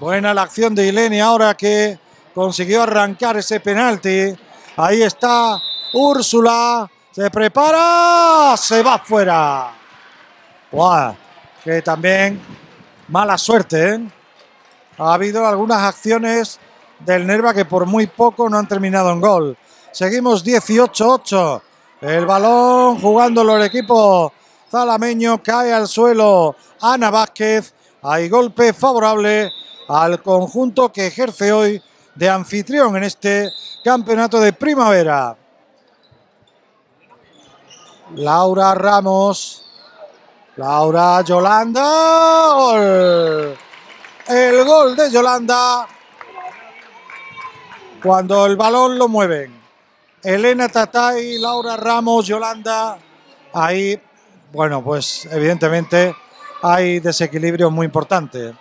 Buena la acción de Ilenia ahora que consiguió arrancar ese penalti. Ahí está Úrsula, se prepara, se va fuera. Que también mala suerte. ¿eh? Ha habido algunas acciones del Nerva que por muy poco no han terminado en gol. Seguimos 18-8. El balón jugándolo el equipo zalameño cae al suelo. Ana Vázquez. Hay golpe favorable al conjunto que ejerce hoy de anfitrión en este campeonato de primavera. Laura Ramos. Laura Yolanda. Gol. El gol de Yolanda. Cuando el balón lo mueven. Elena Tatay, Laura Ramos, Yolanda. Ahí, bueno, pues evidentemente hay desequilibrio muy importante.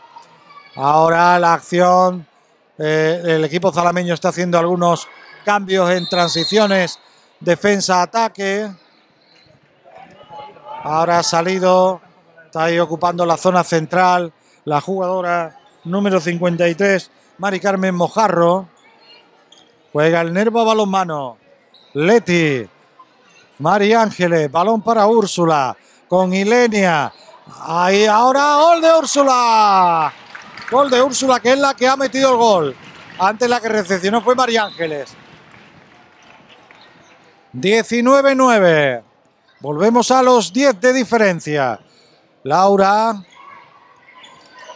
Ahora la acción, eh, el equipo zalameño está haciendo algunos cambios en transiciones, defensa-ataque. Ahora ha salido, está ahí ocupando la zona central la jugadora número 53, Mari Carmen Mojarro. Juega el Nervo balonmano. Leti. Mari Ángeles. Balón para Úrsula. Con Ilenia. Ahí ahora gol de Úrsula. Gol de Úrsula, que es la que ha metido el gol. Antes la que recepcionó fue María Ángeles. 19-9. Volvemos a los 10 de diferencia. Laura.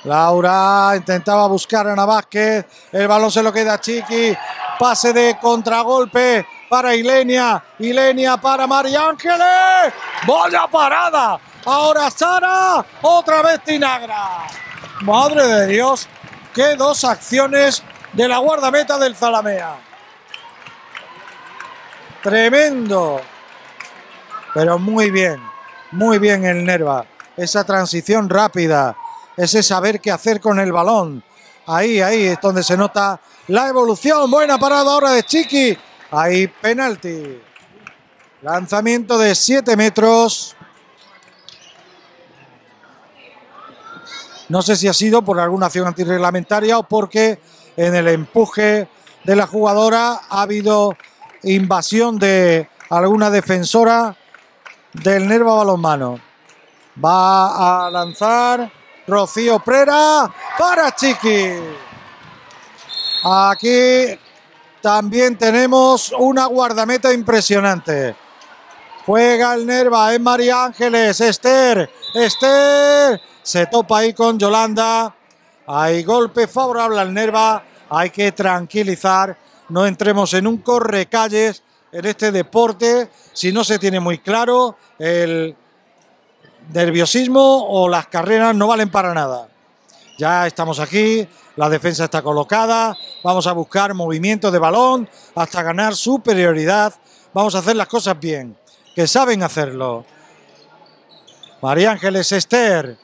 Laura intentaba buscar a Vázquez. El balón se lo queda a Chiqui. Pase de contragolpe para Ilenia. Ilenia para María Ángeles. ¡Vaya parada! Ahora Sara. Otra vez Tinagra. Madre de Dios. Qué dos acciones de la guardameta del Zalamea. Tremendo. Pero muy bien. Muy bien el Nerva. Esa transición rápida. Ese saber qué hacer con el balón. Ahí, ahí es donde se nota la evolución. Buena parada ahora de Chiqui. Ahí penalti. Lanzamiento de 7 metros. No sé si ha sido por alguna acción antirreglamentaria o porque en el empuje de la jugadora ha habido invasión de alguna defensora del Nerva Balonmano. Va a lanzar Rocío Prera para Chiqui. Aquí también tenemos una guardameta impresionante. Juega el Nerva, es María Ángeles, Esther, Esther, se topa ahí con Yolanda. Hay golpe favorable al Nerva, hay que tranquilizar, no entremos en un correcalles en este deporte si no se tiene muy claro el nerviosismo o las carreras no valen para nada. Ya estamos aquí, la defensa está colocada, vamos a buscar movimiento de balón hasta ganar superioridad, vamos a hacer las cosas bien, que saben hacerlo. María Ángeles Esther,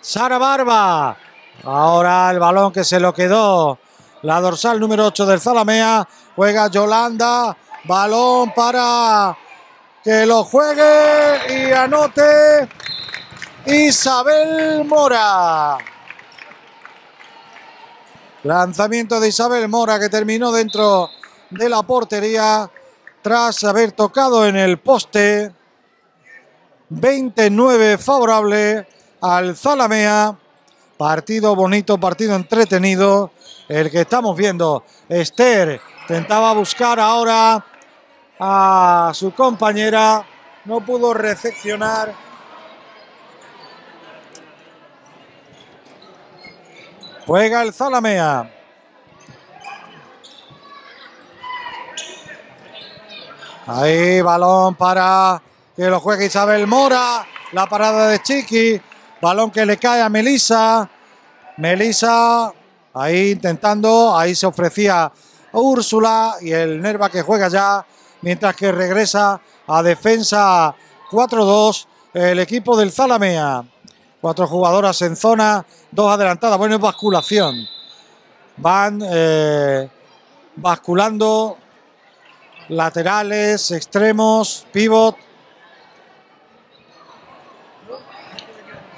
Sara Barba, ahora el balón que se lo quedó, la dorsal número 8 del Zalamea, juega Yolanda, balón para que lo juegue y anote Isabel Mora. Lanzamiento de Isabel Mora que terminó dentro de la portería tras haber tocado en el poste. 29 favorable al Zalamea. Partido bonito, partido entretenido. El que estamos viendo. Esther intentaba buscar ahora a su compañera. No pudo recepcionar Juega el Zalamea. Ahí balón para que lo juegue Isabel Mora. La parada de Chiqui. Balón que le cae a Melisa. Melisa ahí intentando. Ahí se ofrecía Úrsula y el Nerva que juega ya. Mientras que regresa a defensa 4-2 el equipo del Zalamea. Cuatro jugadoras en zona, dos adelantadas. Bueno, es basculación. Van eh, basculando laterales, extremos, pivot.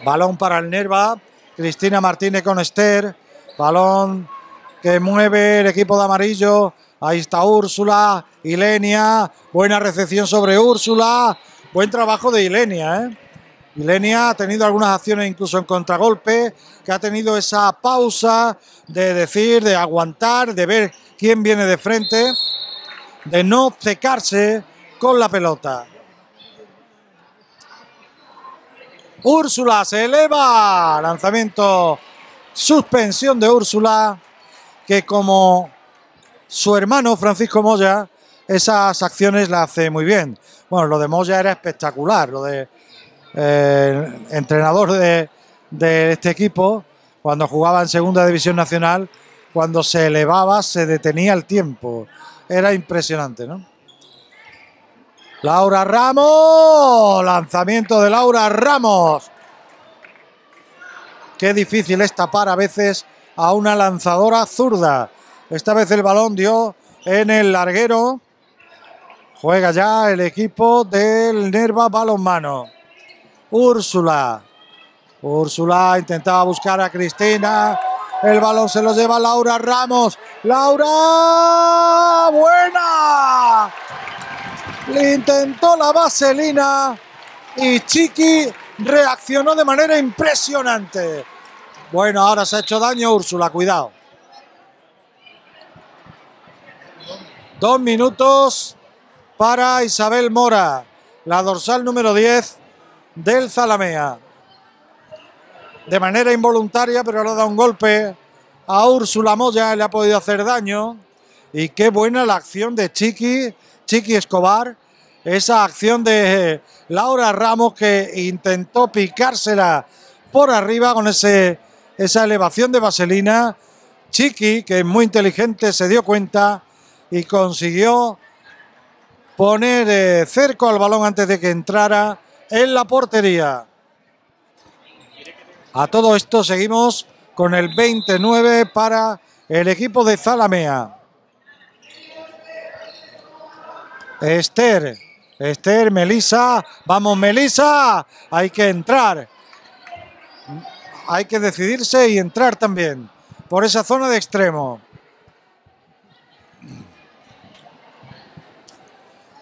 Balón para el Nerva. Cristina Martínez con Esther. Balón que mueve el equipo de amarillo. Ahí está Úrsula, Ilenia. Buena recepción sobre Úrsula. Buen trabajo de Ilenia, ¿eh? Milenia ha tenido algunas acciones incluso en contragolpe, que ha tenido esa pausa de decir, de aguantar, de ver quién viene de frente, de no secarse con la pelota. Úrsula se eleva, lanzamiento, suspensión de Úrsula, que como su hermano Francisco Moya esas acciones las hace muy bien. Bueno, lo de Moya era espectacular, lo de entrenador de, de este equipo, cuando jugaba en Segunda División Nacional, cuando se elevaba se detenía el tiempo. Era impresionante, ¿no? Laura Ramos, lanzamiento de Laura Ramos. Qué difícil es tapar a veces a una lanzadora zurda. Esta vez el balón dio en el larguero. Juega ya el equipo del Nerva Balonmano. Úrsula. Úrsula intentaba buscar a Cristina. El balón se lo lleva Laura Ramos. Laura. Buena. Le intentó la vaselina. Y Chiqui reaccionó de manera impresionante. Bueno, ahora se ha hecho daño Úrsula, cuidado. Dos minutos para Isabel Mora, la dorsal número 10 del Zalamea. De manera involuntaria, pero ha dado un golpe a Úrsula Moya, le ha podido hacer daño. Y qué buena la acción de Chiqui, Chiqui Escobar, esa acción de Laura Ramos que intentó picársela por arriba con ese, esa elevación de vaselina. Chiqui, que es muy inteligente, se dio cuenta y consiguió poner eh, cerco al balón antes de que entrara en la portería. A todo esto seguimos con el 29 para el equipo de Zalamea. Esther Esther, Melisa, vamos Melisa, hay que entrar. Hay que decidirse y entrar también por esa zona de extremo.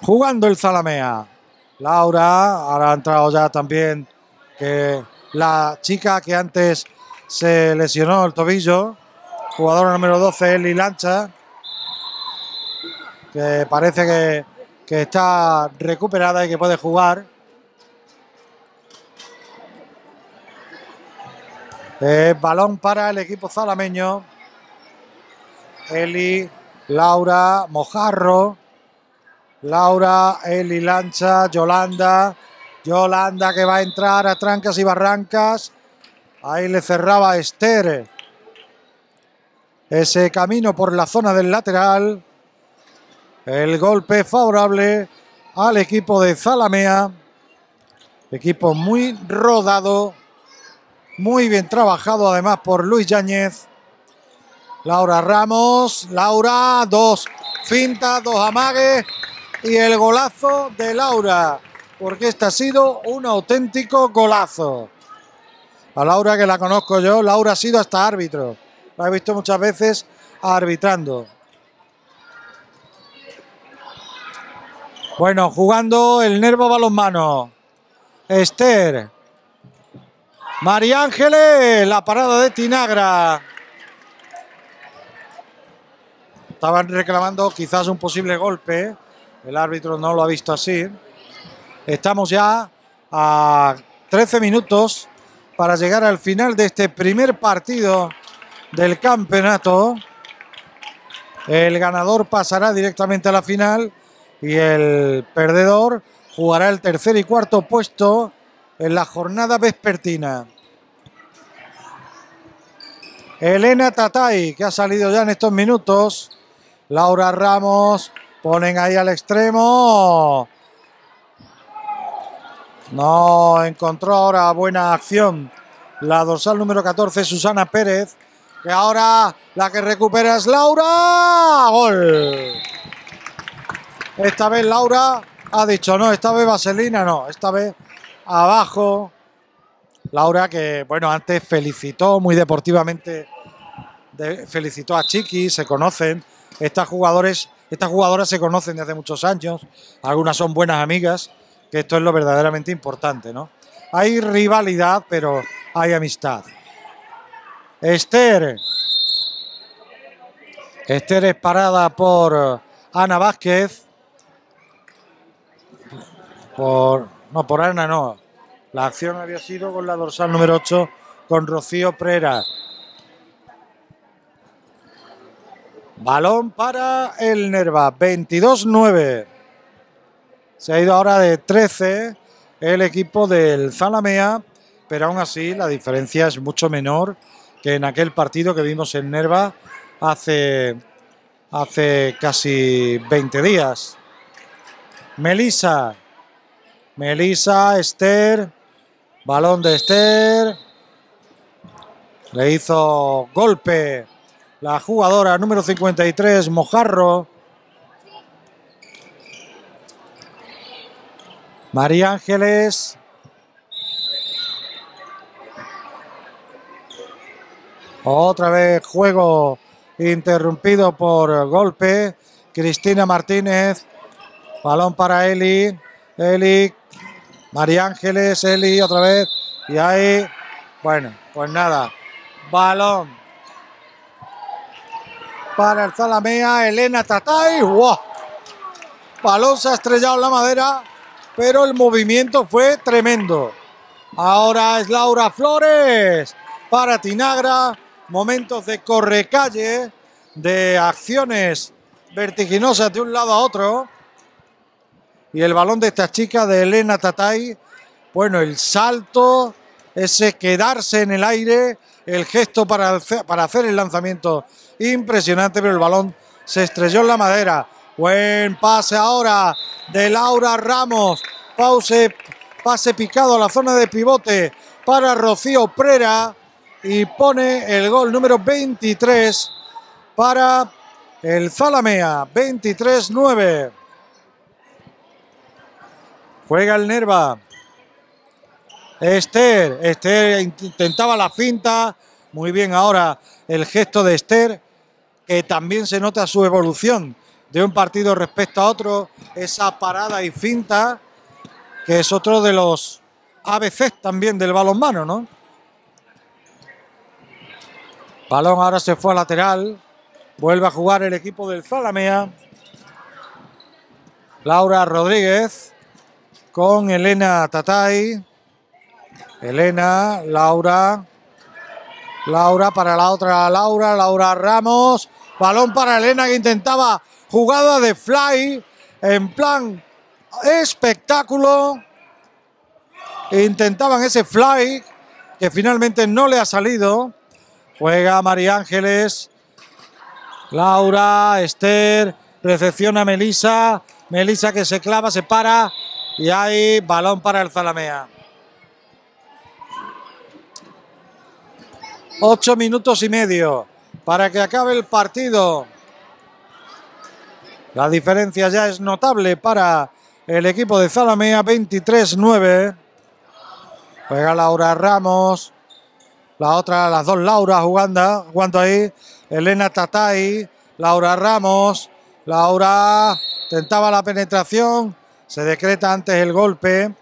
Jugando el Zalamea. Laura, ahora ha entrado ya también que la chica que antes se lesionó el tobillo, jugadora número 12, Eli Lancha, que parece que que está recuperada y que puede jugar. balón para el equipo zalameño. Eli, Laura, Mojarro. Laura, Eli Lancha, Yolanda. Yolanda que va a entrar a trancas y barrancas. Ahí le cerraba Esther ese camino por la zona del lateral. El golpe favorable al equipo de Zalamea. Equipo muy rodado, muy bien trabajado además por Luis Yáñez. Laura Ramos, Laura, dos fintas, dos amagues y el golazo de Laura, porque este ha sido un auténtico golazo. A Laura que la conozco yo, Laura ha sido hasta árbitro, la he visto muchas veces arbitrando. Bueno, jugando el Nervo Balonmano. Esther. María Ángeles, la parada de Tinagra. Estaban reclamando quizás un posible golpe. El árbitro no lo ha visto así. Estamos ya a 13 minutos para llegar al final de este primer partido del campeonato. El ganador pasará directamente a la final y el perdedor jugará el tercer y cuarto puesto en la jornada vespertina. Elena Tatay, que ha salido ya en estos minutos. Laura Ramos, ponen ahí al extremo. No encontró ahora buena acción. La dorsal número 14, Susana Pérez. Que ahora la que recupera es Laura. Gol. Esta vez Laura ha dicho, no, esta vez Vaselina no, esta vez abajo. Laura que, bueno, antes felicitó muy deportivamente, felicitó a Chiqui, se conocen. Estas, jugadores, estas jugadoras se conocen desde muchos años, algunas son buenas amigas, que esto es lo verdaderamente importante, ¿no? Hay rivalidad, pero hay amistad. Esther. Esther es parada por Ana Vázquez. Por, no, por Ana no. La acción había sido con la dorsal número 8, con Rocío Prera. Balón para el Nerva, 22-9. Se ha ido ahora de 13 el equipo del Zalamea, pero aún así la diferencia es mucho menor que en aquel partido que vimos en Nerva hace, hace casi 20 días. Melisa, Melisa, Esther, balón de Esther, le hizo golpe la jugadora número 53, Mojarro. María Ángeles. Otra vez juego interrumpido por golpe. Cristina Martínez. Balón para Eli. Eli. María Ángeles, Eli otra vez. Y ahí, bueno, pues nada. Balón para el Zalamea, Elena Tatay. ¡Wow! Balón se ha estrellado en la madera, pero el movimiento fue tremendo. Ahora es Laura Flores para Tinagra. Momentos de correcalle, de acciones vertiginosas de un lado a otro. Y el balón de esta chica de Elena Tatay. Bueno, el salto, ese quedarse en el aire, el gesto para, para hacer el lanzamiento impresionante, pero el balón se estrelló en la madera. Buen pase ahora de Laura Ramos. Pase picado a la zona de pivote para Rocío Prera y pone el gol número 23 para el Zalamea. 23-9. Juega el Nerva. Esther, Esther intentaba la finta. Muy bien ahora el gesto de Esther que también se nota su evolución de un partido respecto a otro, esa parada y finta, que es otro de los ABC también del balonmano, ¿no? Balón ahora se fue a lateral, vuelve a jugar el equipo del Zalamea. Laura Rodríguez con Elena Tatay. Elena, Laura, Laura para la otra Laura, Laura Ramos. Balón para Elena que intentaba jugada de fly en plan espectáculo. Intentaban ese fly que finalmente no le ha salido. Juega María Ángeles. Laura, Esther, recepciona Melisa. Melisa que se clava, se para. Y hay balón para el Zalamea. Ocho minutos y medio para que acabe el partido. La diferencia ya es notable para el equipo de Zalamea, 23-9. Juega Laura Ramos. La otra, las dos Laura jugando, jugando ahí. Elena Tatay, Laura Ramos. Laura tentaba la penetración. Se decreta antes el golpe.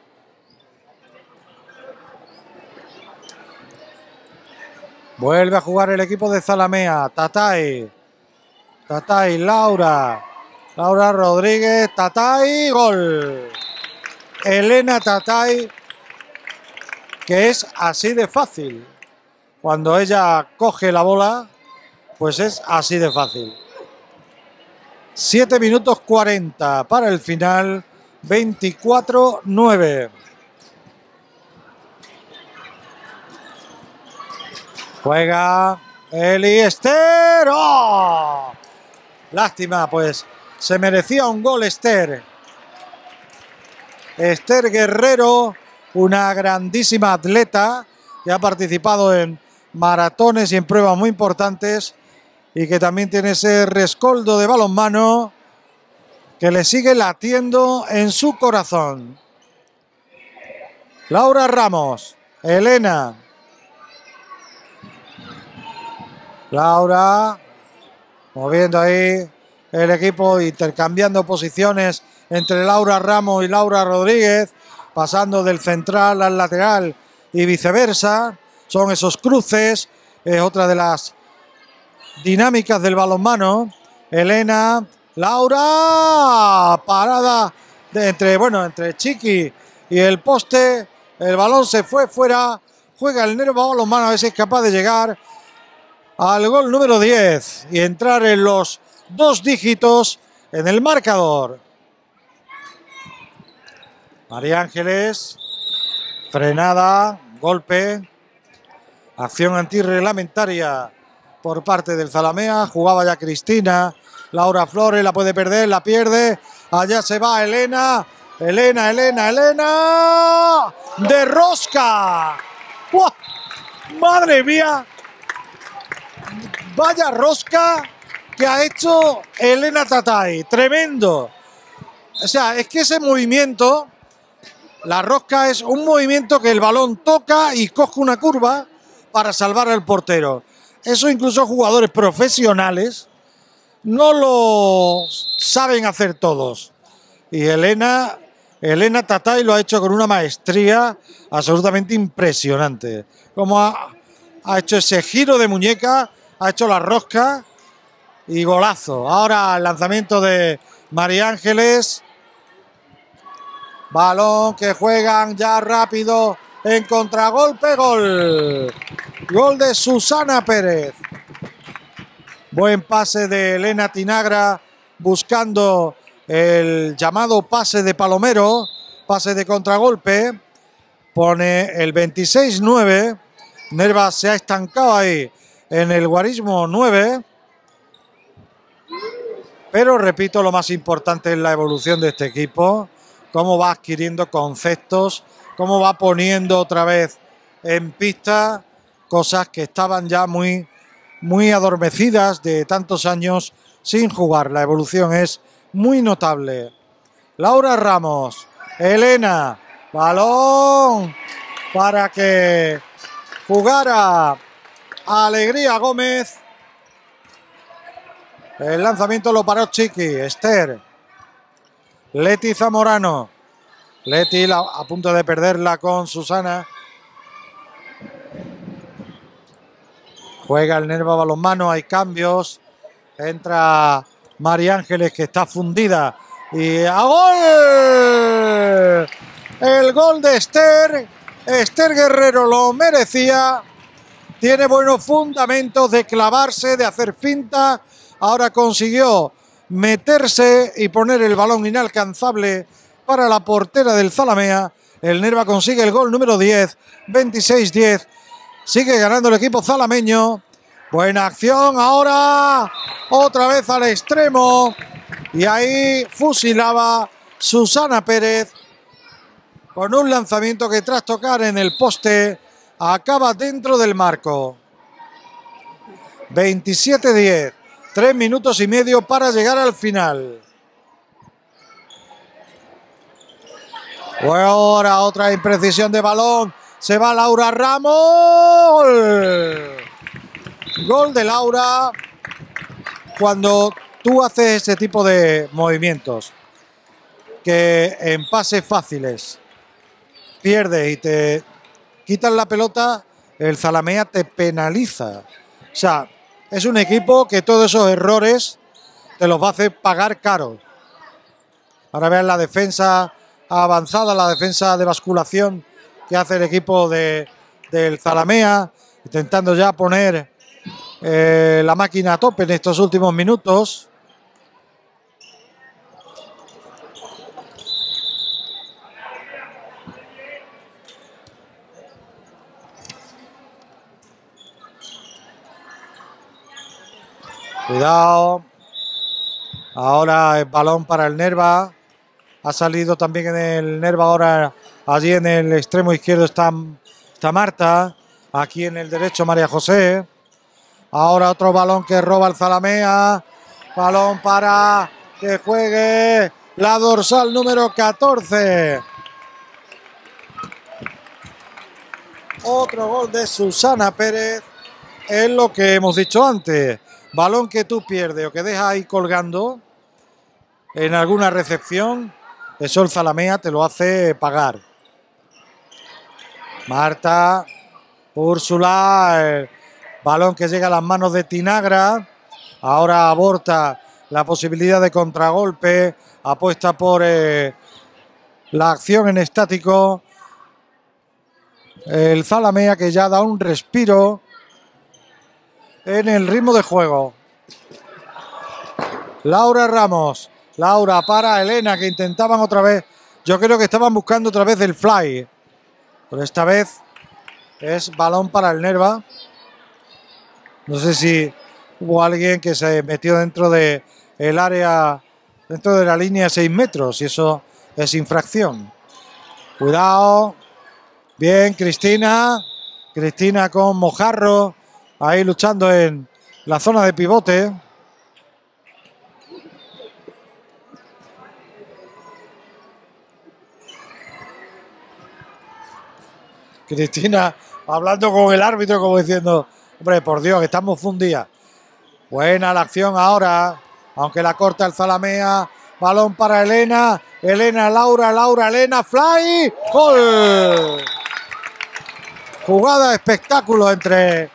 Vuelve a jugar el equipo de Zalamea. Tatay. Tatay, Laura. Laura Rodríguez. Tatay. Gol. Elena Tatay. Que es así de fácil. Cuando ella coge la bola, pues es así de fácil. 7 minutos 40 para el final. 24-9. Juega Eli Esther. ¡Oh! Lástima, pues se merecía un gol Esther. Esther Guerrero, una grandísima atleta que ha participado en maratones y en pruebas muy importantes y que también tiene ese rescoldo de balonmano que le sigue latiendo en su corazón. Laura Ramos, Elena, Laura, moviendo ahí el equipo, intercambiando posiciones entre Laura Ramos y Laura Rodríguez, pasando del central al lateral y viceversa. Son esos cruces, es otra de las dinámicas del balonmano. Elena, Laura, parada de entre, bueno, entre Chiqui y el poste. El balón se fue fuera. Juega el Nerva Balonmano a ver si es capaz de llegar al gol número 10 y entrar en los dos dígitos en el marcador. María Ángeles, frenada, golpe, acción antirreglamentaria por parte del Zalamea, jugaba ya Cristina, Laura Flores la puede perder, la pierde, allá se va Elena, Elena, Elena, Elena, de rosca. ¡Madre mía! Vaya rosca que ha hecho Elena Tatay, tremendo. O sea, es que ese movimiento, la rosca es un movimiento que el balón toca y coge una curva para salvar al portero. Eso incluso jugadores profesionales no lo saben hacer todos. Y Elena, Elena Tatay lo ha hecho con una maestría absolutamente impresionante. Como ha, ha hecho ese giro de muñeca, ha hecho la rosca y golazo. Ahora el lanzamiento de María Ángeles. Balón que juegan ya rápido en contragolpe, gol. Gol de Susana Pérez. Buen pase de Elena Tinagra buscando el llamado pase de Palomero, pase de contragolpe. Pone el 26-9. Nerva se ha estancado ahí en el guarismo 9. Pero repito, lo más importante es la evolución de este equipo, cómo va adquiriendo conceptos, cómo va poniendo otra vez en pista cosas que estaban ya muy, muy adormecidas de tantos años sin jugar. La evolución es muy notable. Laura Ramos, Elena, balón para que jugara Alegría Gómez. El lanzamiento lo paró Chiqui, Esther, Leti Zamorano. Leti a punto de perderla con Susana. Juega el Nerva balonmano, hay cambios. Entra María Ángeles que está fundida. Y a gol. El gol de Esther. Esther Guerrero lo merecía. Tiene buenos fundamentos de clavarse, de hacer finta. Ahora consiguió meterse y poner el balón inalcanzable para la portera del Zalamea. El Nerva consigue el gol número 10, 26-10. Sigue ganando el equipo zalameño. Buena acción ahora. Otra vez al extremo. Y ahí fusilaba Susana Pérez con un lanzamiento que tras tocar en el poste acaba dentro del marco. 27-10. Tres minutos y medio para llegar al final. Ahora otra imprecisión de balón. Se va Laura Ramos. Gol de Laura. Cuando tú haces ese tipo de movimientos que en pases fáciles pierdes y te quitan la pelota, el Zalamea te penaliza. O sea, es un equipo que todos esos errores te los va a hacer pagar caro. Ahora vean la defensa avanzada, la defensa de basculación que hace el equipo de, del Zalamea, intentando ya poner eh, la máquina a tope en estos últimos minutos. Cuidado. Ahora el balón para el Nerva. Ha salido también en el Nerva ahora. Allí en el extremo izquierdo está, está Marta. Aquí en el derecho María José. Ahora otro balón que roba el Zalamea. Balón para que juegue la dorsal número 14. Otro gol de Susana Pérez. Es lo que hemos dicho antes. Balón que tú pierdes o que dejas ahí colgando en alguna recepción eso el Zalamea te lo hace pagar. Marta, Úrsula, balón que llega a las manos de Tinagra. Ahora aborta la posibilidad de contragolpe. Apuesta por eh, la acción en estático. El Zalamea que ya da un respiro en el ritmo de juego. Laura Ramos. Laura para Elena, que intentaban otra vez. Yo creo que estaban buscando otra vez el fly. Pero esta vez es balón para el Nerva. No sé si hubo alguien que se metió dentro de área, dentro de la línea 6 metros, y eso es infracción. Cuidado. Bien, Cristina. Cristina con Mojarro. Ahí luchando en la zona de pivote. Cristina hablando con el árbitro como diciendo, hombre, por Dios, estamos fundidas. Buena la acción ahora, aunque la corta el Zalamea. Balón para Elena. Elena, Laura, Laura, Elena, fly. Gol. Jugada espectáculo entre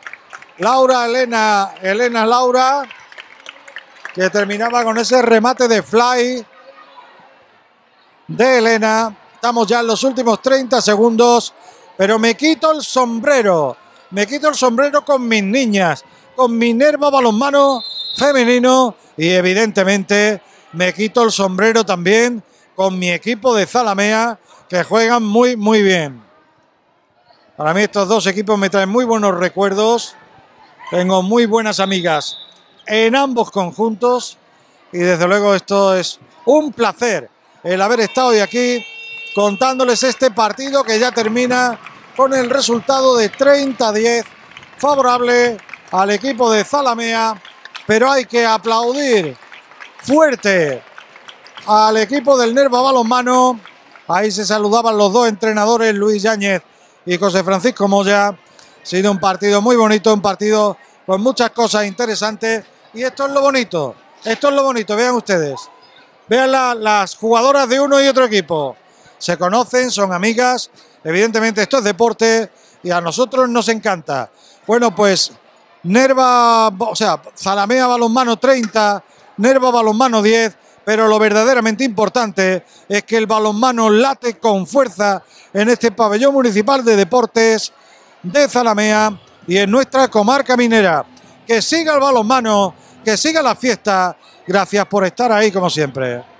Laura, Elena, Elena, Laura. Que terminaba con ese remate de fly de Elena. Estamos ya en los últimos 30 segundos. Pero me quito el sombrero. Me quito el sombrero con mis niñas. Con mi Nerva balonmano femenino. Y evidentemente me quito el sombrero también con mi equipo de Zalamea. Que juegan muy, muy bien. Para mí estos dos equipos me traen muy buenos recuerdos. Tengo muy buenas amigas en ambos conjuntos. Y desde luego esto es un placer el haber estado hoy aquí contándoles este partido que ya termina con el resultado de 30-10 favorable al equipo de Zalamea, pero hay que aplaudir fuerte al equipo del Nerva Balonmano. Ahí se saludaban los dos entrenadores, Luis Yáñez y José Francisco Moya. Sido un partido muy bonito, un partido con muchas cosas interesantes. Y esto es lo bonito, esto es lo bonito, vean ustedes. Vean las jugadoras de uno y otro equipo se conocen, son amigas. Evidentemente esto es deporte y a nosotros nos encanta. Bueno, pues Nerva, o sea, Zalamea Balonmano 30, Nerva Balonmano 10, pero lo verdaderamente importante es que el balonmano late con fuerza en este pabellón municipal de deportes de Zalamea y en nuestra comarca minera. Que siga el balonmano, que siga la fiesta. Gracias por estar ahí como siempre.